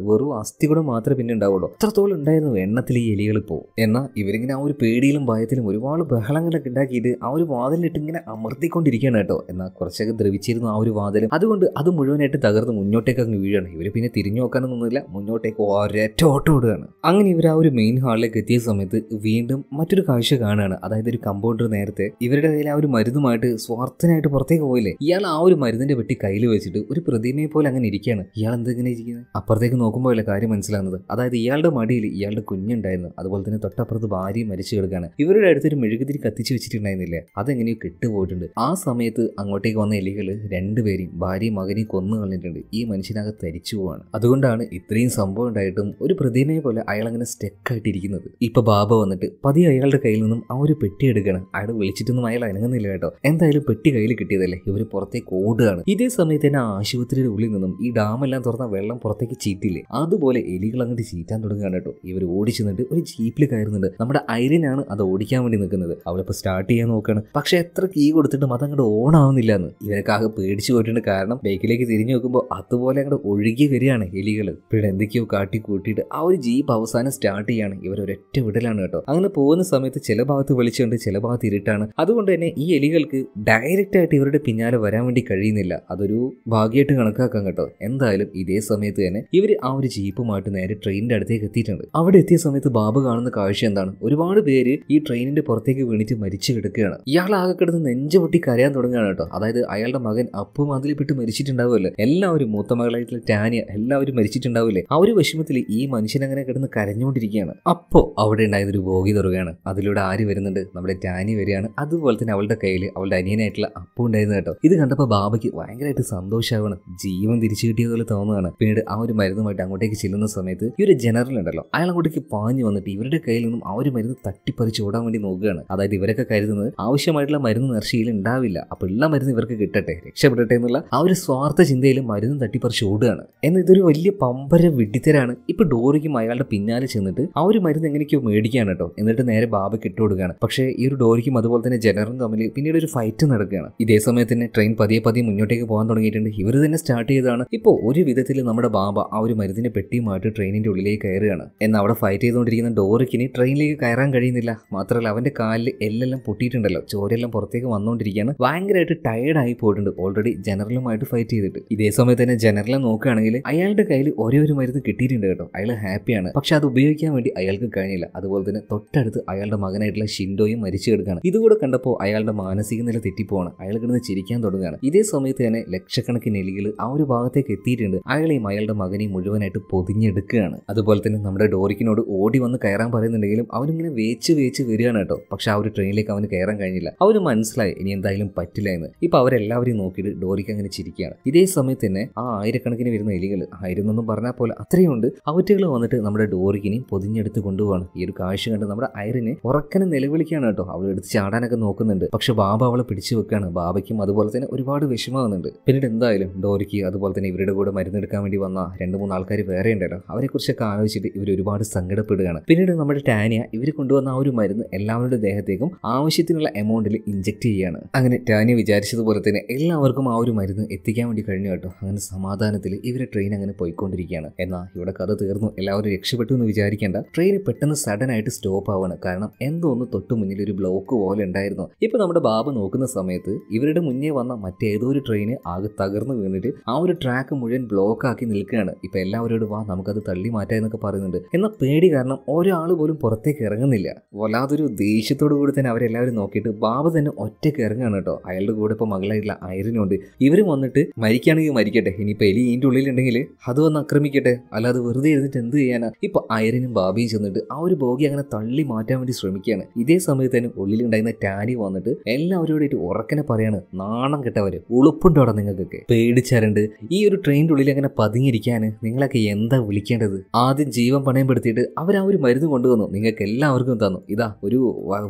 വെറും അസ്ഥി കൂടെ മാത്രമേ പിന്നെ ഉണ്ടാവുള്ളൂ. അത്രത്തോളം ഉണ്ടായിരുന്നു എണ്ണത്തിൽ ഈ എലികൾ ഇപ്പോൾ എന്നാൽ ഇവരിങ്ങനെ ആ ഒരു പേടിയിലും ഭയത്തിലും ഒരുപാട് ബഹളങ്ങളൊക്കെ ഉണ്ടാക്കിയിട്ട് ആ ഒരു വാതിലിട്ട് ഇങ്ങനെ അമർത്തിക്കൊണ്ടിരിക്കുകയാണ് കേട്ടോ. എന്നാൽ കുറച്ചൊക്കെ ദ്രവിച്ചിരുന്നു ആ ഒരു വാതിലും. അതുകൊണ്ട് അത് മുഴുവനായിട്ട് തകർന്ന് മുന്നോട്ടേക്ക് അങ്ങ് വീഴാണ് ഇവർ പിന്നെ തിരിഞ്ഞു നോക്കാനൊന്നുമില്ല മുന്നോട്ടേക്ക് ഒരൊറ്റ ഓട്ടം ഓടുകയാണ്. അങ്ങനെ ഇവർ ആ ഒരു മെയിൻ ഹാളിലേക്ക് എത്തിയ സമയത്ത് വീണ്ടും മറ്റൊരു കാഴ്ച കാണുകയാണ്. അതായത് ഒരു കമ്പൗണ്ടർ നേരത്തെ ഇവരുടെ കയ്യിൽ ആ ഒരു മരുന്നുമായിട്ട് സ്വാർത്ഥനായിട്ട് പുറത്തേക്ക് പോയില്ലേ? ഇയാൾ ആ ഒരു മരുന്നിന്റെ പെട്ടി കയ്യിൽ വെച്ചിട്ട് ഒരു പ്രതിമയെ പോലെ അങ്ങനെ ഇരിക്കുകയാണ്. ഇയാൾ എന്തെങ്ങനെ ഇരിക്കുന്നത്? അപ്പുറത്തേക്ക് നോക്കുമ്പോഴല്ലേ കാര്യം മനസ്സിലാകുന്നത്. അതായത് ഇയാളുടെ മടിയിൽ ഇയാളുടെ കുഞ്ഞുണ്ടായിരുന്നു. അതുപോലെ തന്നെ തൊട്ടപ്പുറത്ത് ഭാര്യയും മരിച്ചു കിടക്കുകയാണ്. ഇവരുടെ അടുത്തൊരു മെഴുകുതിരി കത്തിച്ച് വെച്ചിട്ടുണ്ടായിരുന്നില്ലേ? അതെങ്ങനെയോ കെട്ടുപോയിട്ടുണ്ട്. ആ സമയത്ത് അങ്ങോട്ടേക്ക് വന്ന എലികൾ രണ്ടുപേരെയും ഭാര്യയും മകനെയും കൊന്നു കളഞ്ഞിട്ടുണ്ട്. ഈ മനുഷ്യനകത്ത് തരിച്ചു പോവാണ്. അതുകൊണ്ടാണ് ഇത്രയും സംഭവം ഉണ്ടായിട്ടും ഒരു പ്രതിമയെ പോലെ അയാൾ അങ്ങനെ സ്റ്റെക്കായിട്ടിരിക്കുന്നത്. ഇപ്പൊ ബാബ വന്നിട്ട് പതി അയാളുടെ കയ്യിൽ നിന്നും ആ ഒരു പെട്ടി എടുക്കണം. അയാൾ വിളിച്ചിട്ടൊന്നും അയാൾ അനങ്ങുന്നില്ല കേട്ടോ. എന്തായാലും പെട്ടി കയ്യിൽ കിട്ടിയതല്ലേ? ഇവർ പുറത്തേക്ക് ഓടുകയാണ്. ഇതേ സമയത്ത് തന്നെ ആശുപത്രിയുടെ ഉള്ളിൽ നിന്നും ഈ ഡാമെല്ലാം തുറന്ന വെള്ളം പുറത്തേക്ക് ചീറ്റില്ലേ? അതുപോലെ എലികൾ അങ്ങോട്ട് ചീറ്റാൻ തുടങ്ങുകയാണ് കേട്ടോ. ഇവർ ഓടിച്ചു നിന്നിട്ട് ഒരു ജീപ്പിൽ കയറുന്നുണ്ട്. നമ്മുടെ ഐറിനാണ് അത് ഓടിക്കാൻ വേണ്ടി നിൽക്കുന്നത്. അവളിപ്പോൾ സ്റ്റാർട്ട് ചെയ്യാൻ നോക്കുകയാണ് പക്ഷെ എത്ര കീ കൊടുത്തിട്ടും അത് അങ്ങോട്ട് ഓൺ ആവുന്നില്ല എന്ന് ഇവരൊക്കെ ആകെ പേടിച്ചു പോയിട്ടുണ്ട്. കാരണം ബൈക്കിലേക്ക് തിരിഞ്ഞു നോക്കുമ്പോൾ അതുപോലെ അങ്ങോട്ട് ഒഴുകി വരികയാണ് എലികൾ പിന്നെ എന്തൊക്കെയോ കാട്ടി കൂട്ടിയിട്ട് ആ ഒരു ജീപ്പ് അവസാനം സ്റ്റാർട്ട് ചെയ്യാണ്. ഇവർ ഒരൊറ്റ വിടലാണ് കേട്ടോ. അങ്ങനെ പോകുന്ന സമയത്ത് ചില ഭാഗത്ത് വെളിച്ചുണ്ട് ചില ഭാഗത്ത് ഇരുട്ടാണ്. അതുകൊണ്ട് തന്നെ ഈ എലികൾക്ക് ഡയറക്റ്റ് ആയിട്ട് ഇവരുടെ പിന്നാലെ വരാൻ വേണ്ടി കഴിയുന്നില്ല. അതൊരു ഭാഗ്യമായിട്ട് കണക്കാക്കാം കേട്ടോ. എന്തായാലും ഇതേ സമയത്ത് തന്നെ ഇവർ ആ ഒരു ജീപ്പുമായിട്ട് നേരെ ട്രെയിനിന്റെ അടുത്തേക്ക് എത്തിയിട്ടുണ്ട്. അവിടെ എത്തിയ സമയത്ത് ബാബു കാണുന്ന കാഴ്ച എന്താണ്? ഒരുപാട് പേര് ഈ ട്രെയിനിന്റെ പുറത്തേക്ക് വീണിട്ട് മരിച്ചു കിടക്കുകയാണ്. ഇയാൾ ആകെ കിടന്ന് നെഞ്ചു പൊട്ടി കരയാൻ തുടങ്ങുകയാണ് കേട്ടോ. അതായത് അയാളുടെ മകൻ അപ്പും അതിൽപ്പെട്ട് മരിച്ചിട്ടുണ്ടാവുമല്ലോ. എല്ലാവരും മൂത്ത മകളായിട്ടുള്ള ടാനിയ എല്ലാവരും മരിച്ചിട്ടുണ്ടാവില്ലേ ആ ഒരു വിഷമത്തിൽ ഈ മനുഷ്യൻ അങ്ങനെ കിടന്ന് കരഞ്ഞുകൊണ്ടിരിക്കുകയാണ്. അപ്പോ അവിടെ ഉണ്ടായത് ഒരു ബോഗി തുറക്കുകയാണ് അതിലൂടെ ആര് വരുന്നുണ്ട്? നമ്മുടെ ടാനി വരികയാണ്. അതുപോലെ തന്നെ അവളുടെ കയ്യിൽ അവളുടെ അനിയനായിട്ടുള്ള അപ്പം ഉണ്ടായിരുന്നു കേട്ടോ. ഇത് കണ്ടപ്പോൾ ബാബയ്ക്ക് ഭയങ്കരമായിട്ട് സന്തോഷമാവണം ജീവൻ തിരിച്ചു കിട്ടിയതുപോലെ തോന്നുകയാണ്. പിന്നീട് ആ ഒരു മരുന്നുമായിട്ട് അങ്ങോട്ടേക്ക് ചെല്ലുന്ന സമയത്ത് ഈ ഒരു ജനറൽ ഉണ്ടല്ലോ. അയാൾ അങ്ങോട്ടേക്ക് പാഞ്ഞു വന്നിട്ട് ഇവരുടെ കയ്യിൽ നിന്നും ആ ഒരു മരുന്ന് തട്ടിപ്പറിച്ച് ഓടാൻ വേണ്ടി നോക്കുകയാണ്. അതായത് ഇവരൊക്കെ കരുതുന്നത് ആവശ്യമായിട്ടുള്ള മരുന്ന് നർശിയിൽ ഉണ്ടാവില്ല. അപ്പൊ ഉള്ള മരുന്ന് ഇവർക്ക് കിട്ടട്ടെ രക്ഷപ്പെടട്ടെ എന്നുള്ള ആ ഒരു സ്വാർത്ഥ ചിന്തയിൽ മരുന്ന് തട്ടിപ്പറിച്ച് ഓടുകയാണ്. എന്നാൽ ഇതൊരു വലിയ പമ്പര വിഡിത്തരാണ് ഇപ്പൊ ഡോറിക്കും അയാളുടെ പിന്നാലെ ചെന്നിട്ട് ആ ഒരു മരുന്ന് എങ്ങനെയൊക്കെയോ മേടിക്കുകയാണ് കേട്ടോ. എന്നിട്ട് നേരെ ബാബയ്ക്ക് ഇട്ട് കൊടുക്കുകയാണ്. പക്ഷേ ഈ ഒരു ഡോറിക്കും അതുപോലെ തന്നെ ജനറും തമ്മിൽ പിന്നീട് ഒരു ഫൈറ്റ് നടക്കുകയാണ്. ഇതേ സമയത്ത് തന്നെ ട്രെയിൻ പതിയെ പതിയെ മുന്നോട്ടേക്ക് പോകാൻ തുടങ്ങിയിട്ടുണ്ട്. ഇവർ തന്നെ സ്റ്റാർട്ട് ചെയ്തതാണ്. ഇപ്പോൾ ഒരു വിധത്തിൽ നമ്മുടെ ബാബ ആ ഒരു മരുന്നിന്റെ പെട്ടിയുമായിട്ട് ട്രെയിനിന്റെ ഉള്ളിലേക്ക് കയറുകയാണ്. എന്നാൽ അവിടെ ഫൈറ്റ് ചെയ്തുകൊണ്ടിരിക്കുന്ന ഡോറിക്കിന് ട്രെയിനിലേക്ക് കയറാൻ കഴിയുന്നില്ല. മാത്രമല്ല അവന്റെ കാലിൽ എല്ലെല്ലാം പൊട്ടിയിട്ടുണ്ടല്ലോ. ചോരെല്ലാം പുറത്തേക്ക് വന്നുകൊണ്ടിരിക്കുകയാണ്. ഭയങ്കരമായിട്ട് ആയി പോയിട്ടുണ്ട്. ഓൾറെഡി ജനറലുമായിട്ട് ഫൈറ്റ് ചെയ്തിട്ട്. ഇതേ സമയത്ത് തന്നെ ജനറലെ നോക്കുകയാണെങ്കിൽ അയാളുടെ കയ്യിൽ ഒരേ ഒരു മരുന്ന് കിട്ടിയിട്ടുണ്ട് കേട്ടോ. അയാൾ ഹാപ്പിയാണ് പക്ഷെ അത് ഉപയോഗിക്കാൻ വേണ്ടി അയാൾക്ക് കഴിഞ്ഞില്ല. അതുപോലെ തന്നെ തൊട്ടടുത്ത് അയാളുടെ മകനായിട്ടുള്ള ഷിൻഡോയും മരിച്ചു കിടക്കുകയാണ്. ഇതുകൂടെ കണ്ടപ്പോൾ അയാളുടെ മാനസിക നില തെറ്റിപ്പോവാണ്. അയാൾ കിടന്ന് ചിരിക്കാൻ തുടങ്ങുകയാണ്. ഇതേ സമയത്ത് തന്നെ ലക്ഷക്കണക്കിന് എലികൾ ആ ഒരു ഭാഗത്തേക്ക് എത്തിയിട്ടുണ്ട്. അയാളെയും അയാളുടെ മകനെയും മുഴുവനായിട്ട് പൊതിഞ്ഞെടുക്കുകയാണ്. അതുപോലെ തന്നെ നമ്മുടെ ഡോറിക്കിനോട് ഓടി വന്ന് കയറാൻ പറയുന്നുണ്ടെങ്കിലും അവനിങ്ങനെ വേച്ച് വേച്ച് വരികയാണ് കേട്ടോ. പക്ഷെ ആ ഒരു ട്രെയിനിലേക്ക് അവന് കയറാൻ കഴിഞ്ഞില്ല. അവന് മനസ്സിലായി ഇനി എന്തായാലും പറ്റില്ല എന്ന്. ഇപ്പൊ അവരെല്ലാവരും നോക്കിയിട്ട് ഡോറിക്ക് അങ്ങനെ ചിരിക്കുകയാണ്. ഇതേ സമയത്ത് തന്നെ ആ ആയിരക്കണക്കിന് വരുന്ന എലികൾ ആയിരുന്നൊന്നും പറഞ്ഞാൽ പോലെ അത്രയുണ്ട് അവറ്റുകൾ വന്നിട്ട് നമ്മുടെ ഡോറിക്കിനെയും പൊതിഞ്ഞെടുത്ത് കൊണ്ടുപോവാണ്. ഈ ഒരു കാഴ്ച കണ്ട് നമ്മുടെ അയറിനെ ഉറക്കനെ നിലവിളിക്കുകയാണ് കേട്ടോ. അവൾ എടുത്ത് ചാടാനൊക്കെ നോക്കുന്നുണ്ട്. പക്ഷെ ബാബ അവളെ പിടിച്ചു വെക്കുകയാണ്. ബാബയ്ക്കും അതുപോലെ തന്നെ ഒരുപാട് വിഷമാകുന്നുണ്ട് പിന്നീട് എന്തായാലും ഡോറിക്ക് അതുപോലെ തന്നെ ഇവരുടെ കൂടെ മരുന്നെടുക്കാൻ വേണ്ടി വന്ന രണ്ട് മൂന്ന് ആൾക്കാർ വേറെ ഉണ്ടല്ലോ. അവരെ കുറിച്ചൊക്കെ ആലോചിച്ചിട്ട് ഇവർ ഒരുപാട് സങ്കടപ്പെടുകയാണ്. പിന്നീട് നമ്മുടെ ടാനിയ ഇവർ കൊണ്ടുവന്ന ആ ഒരു മരുന്ന് എല്ലാവരുടെ ദേഹത്തേക്കും ആവശ്യത്തിനുള്ള എമൗണ്ട് മണ്ടിൽ ഇഞ്ചെക്ട് ചെയ്യുകയാണ്. അങ്ങനെ ടാനി വിചാരിച്ചതുപോലെ തന്നെ എല്ലാവർക്കും ആ ഒരു മരുന്ന് എത്തിക്കാൻ വേണ്ടി കഴിഞ്ഞു കേട്ടോ. അങ്ങനെ സമാധാനത്തിൽ ഇവരെ ട്രെയിൻ അങ്ങനെ പോയിക്കൊണ്ടിരിക്കുകയാണ്. എന്നാൽ ഇവിടെ കഥ തീർന്നു. എല്ലാവരും രക്ഷപ്പെട്ടു എന്ന് വിചാരിക്കേണ്ട. ട്രെയിൻ പെട്ടെന്ന് സഡൻ ആയിട്ട് സ്റ്റോപ്പ് ആവാണ്. കാരണം എന്തോ ഒന്ന് തൊട്ട് മുന്നിൽ ഒരു ബ്ലോക്ക് പോലെ ഉണ്ടായിരുന്നു. ഇപ്പൊ നമ്മുടെ ബാബ നോക്കുന്ന സമയത്ത് ഇവരുടെ മുന്നേ വന്ന മറ്റേതോ ഒരു ട്രെയിന് ആകെ തകർന്നു വീണിട്ട് ആ ഒരു ട്രാക്ക് മുഴുവൻ ബ്ലോക്ക് ആക്കി നിൽക്കുകയാണ്. ഇപ്പൊ എല്ലാവരോടും വാ നമുക്കത് തള്ളി മാറ്റാം എന്നൊക്കെ പറയുന്നുണ്ട്. എന്ന പേടി കാരണം ഒരാൾ പോലും പുറത്തേക്ക് ഇറങ്ങുന്നില്ല. വല്ലാതൊരു ദേഷ്യത്തോടു കൂടി തന്നെ അവരെല്ലാവരും നോക്കിയിട്ട് തന്നെ ഒറ്റ ഇറങ്ങാണ് കേട്ടോ. അയാളുടെ കൂടെ ഇപ്പോൾ മകളായിട്ടുള്ള അയറിനുണ്ട് ഇവരും വന്നിട്ട് മരിക്കുകയാണെങ്കിൽ മരിക്കട്ടെ. ഇനിയിപ്പോൾ എലി ഇതിന്റെ ഉള്ളിലുണ്ടെങ്കിൽ അത് വന്ന് ആക്രമിക്കട്ടെ. അല്ലാതെ വെറുതെ ഇരുന്നിട്ട് എന്ത് ചെയ്യാനാ? ഇപ്പൊ അയറിനും ബാബിയും ചെന്നിട്ട് ആ ഒരു ബോഗി അങ്ങനെ തള്ളി മാറ്റാൻ വേണ്ടി ശ്രമിക്കുകയാണ്. ഇതേ സമയത്ത് തന്നെ ഉള്ളിലുണ്ടായിരുന്ന ടാനി വന്നിട്ട് എല്ലാവരോടായിട്ട് ഉറക്കനെ പറയാണ് നാണം കെട്ടവര് ഉളുപ്പുണ്ടോടാ നിങ്ങൾക്കൊക്കെ? പേടിച്ചാറുണ്ട് ഈ ഒരു ട്രെയിനിന്റെ ഉള്ളിൽ അങ്ങനെ പതുങ്ങിയിരിക്കാൻ നിങ്ങളൊക്കെ എന്താ വിളിക്കേണ്ടത്? ആദ്യം ജീവൻ പണയം പെടുത്തിയിട്ട് അവർ ആ ഒരു മരുന്ന് കൊണ്ടുവന്നു. നിങ്ങൾക്ക് എല്ലാവർക്കും തന്നു. ഇതാ ഒരു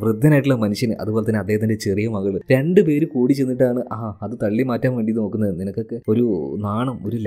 വൃദ്ധനായിട്ടുള്ള മനുഷ്യന് അതുപോലെ തന്നെ അദ്ദേഹത്തിന്റെ ചെറിയ മകൾ രണ്ടുപേര് കൂടി ചെന്നിട്ടാണ് ആ അത് തള്ളി മാറ്റാൻ വേണ്ടി നോക്കുന്നത്. നിനക്കൊക്കെ ഒരു നാണം ഒരു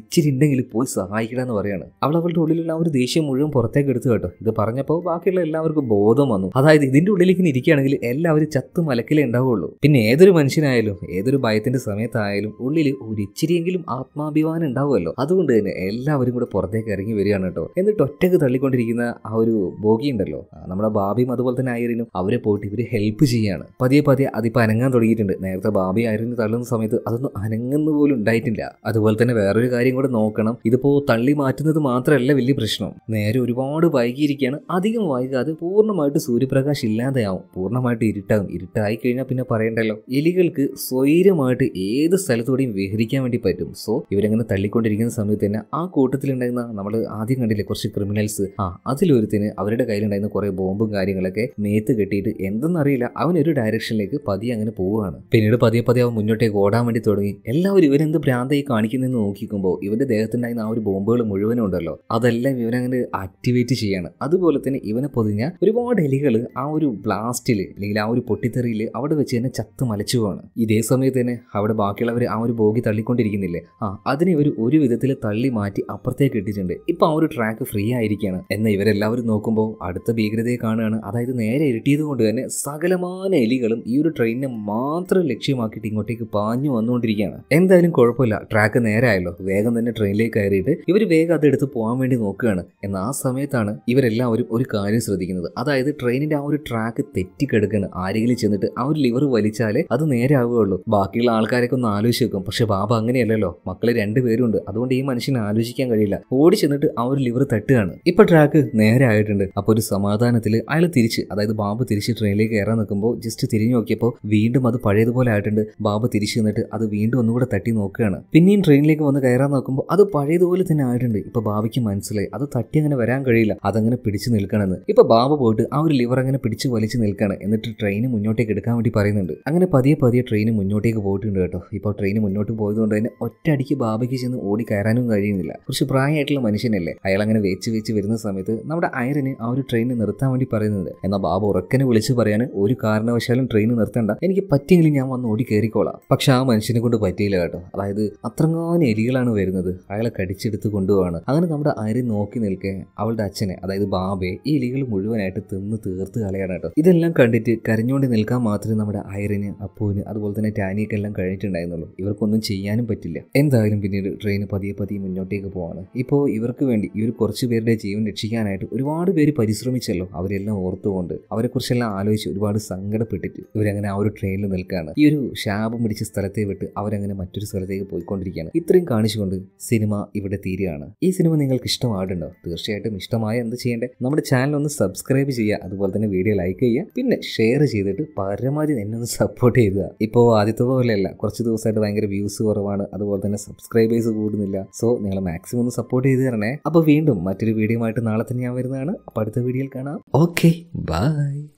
ഇച്ചിരി ഉണ്ടെങ്കിൽ പോയി സഹായിക്കണമെന്ന് പറയാണ്. അവൾ അവളുടെ ഉള്ളിലുള്ള ഒരു ദേഷ്യം മുഴുവൻ പുറത്തേക്ക് എടുത്തു കേട്ടോ. ഇത് പറഞ്ഞപ്പോൾ ബാക്കിയുള്ള എല്ലാവർക്കും ബോധം വന്നു. അതായത് ഇതിന്റെ ഉള്ളിലേക്ക് ഇരിക്കുകയാണെങ്കിൽ എല്ലാവരും ചത്ത് മലക്കിലേ ഉണ്ടാവുള്ളൂ. പിന്നെ ഏതൊരു മനുഷ്യനായാലും ഏതൊരു ഭയത്തിന്റെ സമയത്തായാലും ഉള്ളിൽ ഒരു ഇച്ചിരിയെങ്കിലും ആത്മാഭിമാനം ഉണ്ടാവുമല്ലോ. അതുകൊണ്ട് തന്നെ എല്ലാവരും കൂടെ പുറത്തേക്ക് ഇറങ്ങി വരികയാണ് കേട്ടോ. എന്നിട്ട് ഒറ്റയ്ക്ക് തള്ളിക്കൊണ്ടിരിക്കുന്ന ആ ഒരു ബോഗി ഉണ്ടല്ലോ നമ്മുടെ ബാബിയും അതുപോലെ തന്നെ ആയിരിനും അവരെ പോയിട്ട് ഇവർ ഹെൽപ്പ് ചെയ്യാണ് പതിയെ പതിയെ അതിപ്പോ അനങ്ങാൻ തുടങ്ങിയിട്ടുണ്ട്. നേരത്തെ ബാബി ആയിരുന്നു തള്ളുന്ന സമയത്ത് അതൊന്നും അനങ്ങുന്ന പോലും ഉണ്ടായിട്ടില്ല. അതുപോലെ തന്നെ വേറൊരു കാര്യം കൂടെ നോക്കണം. ഇതിപ്പോ തള്ളി മാറ്റുന്നത് മാത്രമല്ല വലിയ പ്രശ്നം. നേരെ ഒരുപാട് വൈകിയിരിക്കുകയാണ്. അധികം വൈകാതെ പൂർണമായിട്ട് സൂര്യപ്രകാശം ഇല്ലാതെയാവും. പൂർണമായിട്ട് ഇരുട്ടാകും. ഇരുട്ടായി കഴിഞ്ഞാൽ പിന്നെ പറയണ്ടല്ലോ. എലികൾക്ക് സ്വൈര്യമായിട്ട് ഏത് സ്ഥലത്തൂടെയും വിഹരിക്കാൻ വേണ്ടി പറ്റും. സോ ഇവരങ്ങനെ തള്ളിക്കൊണ്ടിരിക്കുന്ന സമയത്ത് തന്നെ ആ കൂട്ടത്തിലുണ്ടായിരുന്ന നമ്മൾ ആദ്യം കണ്ടില്ലേ കുറച്ച് ക്രിമിനൽസ്. ആ അതിലൊരുത്തിന് അവരുടെ കയ്യിലുണ്ടായിരുന്ന കുറേ ബോംബും കാര്യങ്ങളൊക്കെ മേത്ത് കെട്ടിയിട്ട് എന്തെന്നറിയില്ല. അവൻ ഒരു ഡയറക്ഷനിലേക്ക് പതിയെ അങ്ങനെ പോവുകയാണ്. പിന്നീട് പതിയെ പതിയെ അവൻ മുന്നോട്ടേക്ക് ഓടാൻ വേണ്ടി തുടങ്ങി. എല്ലാവരും ഇവരെന്ത് ഭ്രാന്തായി കാണിക്കുന്നതെന്ന് നോക്കിക്കുമ്പോൾ ഇവന്റെ ദേഹത്തുണ്ടായിരുന്ന ആ ഒരു ബോംബുകൾ മുഴുവനും ഉണ്ടല്ലോ. അതെല്ലാം ഇവനങ്ങനെ ആക്ടിവേറ്റ് ചെയ്യാണ്. അതുപോലെ തന്നെ ഇവനെ പൊതിഞ്ഞ ഒരുപാട് എലികൾ ആ ഒരു ബ്ലാസ്റ്റിൽ അല്ലെങ്കിൽ ആ ഒരു പൊട്ടിത്തെറിയിൽ അവിടെ വെച്ച് തന്നെ ചത്ത് മലച്ചു പോവാണ്. ഇതേ സമയത്ത് തന്നെ അവിടെ ബാക്കിയുള്ളവർ ആ ഒരു ബോഗി തള്ളിക്കൊണ്ടിരിക്കുന്നില്ലേ? ആ അതിനെ ഇവർ ഒരു വിധത്തിൽ തള്ളി മാറ്റി അപ്പുറത്തേക്ക് ഇട്ടിട്ടുണ്ട്. ഇപ്പൊ ആ ഒരു ട്രാക്ക് ഫ്രീ ആയിരിക്കുകയാണ് എന്നാൽ ഇവരെല്ലാവരും നോക്കുമ്പോൾ അടുത്ത ഭീകരതയെ കാണുകയാണ്. അതായത് നേരെ ഇരുട്ടിയത് കൊണ്ട് തന്നെ സകലമാന എലികളും ഈ ഒരു ട്രെയിനിനെ മാത്രം ലക്ഷ്യമാക്കിയിട്ട് ഇങ്ങോട്ടേക്ക് പാഞ്ഞു വന്നുകൊണ്ടിരിക്കുകയാണ്. എന്തായാലും കുഴപ്പമില്ല. ട്രാക്ക് നേരായല്ലോ. വേഗം തന്നെ ട്രെയിനിലേക്ക് കയറിയിട്ട് ഇവർ വേഗം അതെടുത്ത് പോകാൻ വേണ്ടി നോക്കുകയാണ്. എന്നാൽ ആ സമയത്താണ് ഇവരെല്ലാവരും ഒരു കാര്യം ശ്രദ്ധിക്കുന്നത്. അതായത് ട്രെയിനിന്റെ ആ ഒരു ട്രാക്ക് തെറ്റിക്കെടുക്കുകയാണ് ആരെങ്കിലും ചെന്നിട്ട് ആ ഒരു ലിവർ വലിച്ചാലേ അത് നേരെ ആവുകയുള്ളൂ ബാക്കിയുള്ള ആൾക്കാരൊക്കെ ഒന്ന് ആലോചിച്ച് വെക്കും പക്ഷെ ബാബ അങ്ങനെയല്ലല്ലോ. മക്കൾ രണ്ടുപേരുണ്ട് അതുകൊണ്ട് ഈ മനുഷ്യന് ആലോചിക്കാൻ കഴിയില്ല. ഓടി ചെന്നിട്ട് ആ ഒരു ലിവർ തട്ടുകയാണ്. ഇപ്പൊ ട്രാക്ക് നേരെ ആയിട്ടുണ്ട് അപ്പൊ ഒരു സമാധാനത്തിൽ അയാൾ തിരിച്ച് അതായത് ബാബു തിരിച്ച് ട്രെയിനിലേക്ക് കയറാൻ നിൽക്കുമ്പോൾ ജസ്റ്റ് തിരിഞ്ഞു നോക്കിയപ്പോൾ വീണ്ടും അത് പഴയതുപോലെ ആയിട്ടുണ്ട്. ബാബ തിരിച്ചു നിന്നിട്ട് അത് വീണ്ടും ഒന്നുകൂടെ തട്ടി നോക്കുകയാണ്. പിന്നെയും ട്രെയിനിലേക്ക് വന്ന് കയറാൻ നോക്കുമ്പോൾ അത് പഴയതുപോലെ തന്നെ ആയിട്ടുണ്ട്. ഇപ്പൊ ബാബയ്ക്ക് മനസ്സിലായി. അത് തട്ടി അങ്ങനെ വരാൻ കഴിയില്ല. അതങ്ങനെ പിടിച്ചു നിൽക്കണമെന്ന്. ഇപ്പൊ ബാബ പോയിട്ട് ആ ഒരു ലിവർ അങ്ങനെ പിടിച്ച് വലിച്ചു നിൽക്കുകയാണ്. എന്നിട്ട് ട്രെയിൻ മുന്നോട്ടേക്ക് എടുക്കാൻ വേണ്ടി പറയുന്നുണ്ട്. അങ്ങനെ പതിയെ പതിയെ ട്രെയിൻ മുന്നോട്ടേക്ക് പോയിട്ടുണ്ട് കേട്ടോ. ഇപ്പോൾ ട്രെയിൻ മുന്നോട്ട് പോയതുകൊണ്ട് തന്നെ ഒറ്റയടിക്ക് ബാബയ്ക്ക് ചെന്ന് ഓടി കയറാനും കഴിയുന്നില്ല. കുറച്ച് പ്രായമായിട്ടുള്ള മനുഷ്യനല്ലേ? അയാൾ അങ്ങനെ വെച്ച് വെച്ച് വരുന്ന സമയത്ത് നമ്മുടെ അയറിന് ആ ഒരു ട്രെയിൻ നിർത്താൻ വേണ്ടി പറയുന്നത് എന്നാൽ ബാബ ഉറക്കനെ വിളിച്ച് പറയാൻ ഒരു കാരണവശാലും ട്രെയിൻ നിർത്തേണ്ട. എനിക്ക് പറ്റിയെങ്കിലും ഞാൻ വന്ന് ഓടി കയറിക്കോളാം പക്ഷെ ആ മനുഷ്യനെ കൊണ്ട് പറ്റിയില്ല കേട്ടോ. അതായത് അത്രങ്ങാനും എലികളാണ് വരുന്നത്. അയാളെ കടിച്ചെടുത്ത് കൊണ്ടുപോവാണ്. അങ്ങനെ നമ്മുടെ അയറി നോക്കി നിൽക്കേ അവളുടെ അച്ഛനെ അതായത് ബാബയെ ഈ എലികൾ മുഴുവനായിട്ട് തിന്ന് തീർത്ത് കളയാണ് കേട്ടോ. ഇതെല്ലാം കണ്ടിട്ട് കരഞ്ഞുകൊണ്ട് നിൽക്കാൻ മാത്രമേ നമ്മുടെ അയറിന് അപ്പുവിന് അതുപോലെ തന്നെ ടാനിയൊക്കെ എല്ലാം കഴിഞ്ഞിട്ടുണ്ടായിരുന്നുള്ളൂ. ഇവർക്കൊന്നും ചെയ്യാനും പറ്റില്ല. എന്തായാലും പിന്നീട് ട്രെയിൻ പതിയെ പതിയെ മുന്നോട്ടേക്ക് പോവാണ്. ഇപ്പോൾ ഇവർക്ക് വേണ്ടി ഇവർ കുറച്ച് പേരുടെ ജീവൻ രക്ഷിക്കാനായിട്ട് ഒരുപാട് പേര് പരിശ്രമിച്ചല്ലോ അവരെല്ലാം ഓർത്തുകൊണ്ട്. അവരെക്കുറിച്ചെല്ലാം ആലോചിച്ച് ഒരുപാട് സങ്കടപ്പെട്ടിട്ട് ഇവരങ്ങനെ ആ ഒരു ട്രെയിനിൽ നിൽക്കുകയാണ് ഈ ഒരു ശാപം പിടിച്ച സ്ഥലത്തെ വിട്ട് അവരങ്ങനെ മറ്റൊരു സ്ഥലത്തേക്ക് പോയിക്കൊണ്ടിരിക്കുകയാണ്. ഇത്രയും കാണിച്ചുകൊണ്ട് സിനിമ ഇവിടെ തീരുകയാണ്. ഈ സിനിമ നിങ്ങൾക്ക് ഇഷ്ടമായിട്ടുണ്ടോ? തീർച്ചയായിട്ടും ഇഷ്ടമായ എന്ത് ചെയ്യേണ്ടത് നമ്മുടെ ചാനൽ ഒന്ന് സബ്സ്ക്രൈബ് ചെയ്യുക അതുപോലെ തന്നെ വീഡിയോ ലൈക്ക് ചെയ്യുക പിന്നെ ഷെയർ ചെയ്തിട്ട് പരമാവധി എന്നെ ഒന്ന് സപ്പോർട്ട് ചെയ്യുക. ഇപ്പോൾ ആദ്യത്തെ പോലെയല്ല കുറച്ച് ദിവസമായിട്ട് ഭയങ്കര വ്യൂസ് കുറവാണ് അതുപോലെ തന്നെ സബ്സ്ക്രൈബേഴ്സ് കൂടുന്നില്ല. സോ നിങ്ങൾ മാക്സിമം ഒന്ന് സപ്പോർട്ട് ചെയ്ത് തരണേ. അപ്പോൾ വീണ്ടും മറ്റൊരു വീഡിയോ ആയിട്ട് നാളെ തന്നെ ഞാൻ വരുന്നതാണ്. അപ്പോൾ അടുത്ത വീഡിയോയിൽ കാണാം. Okay bye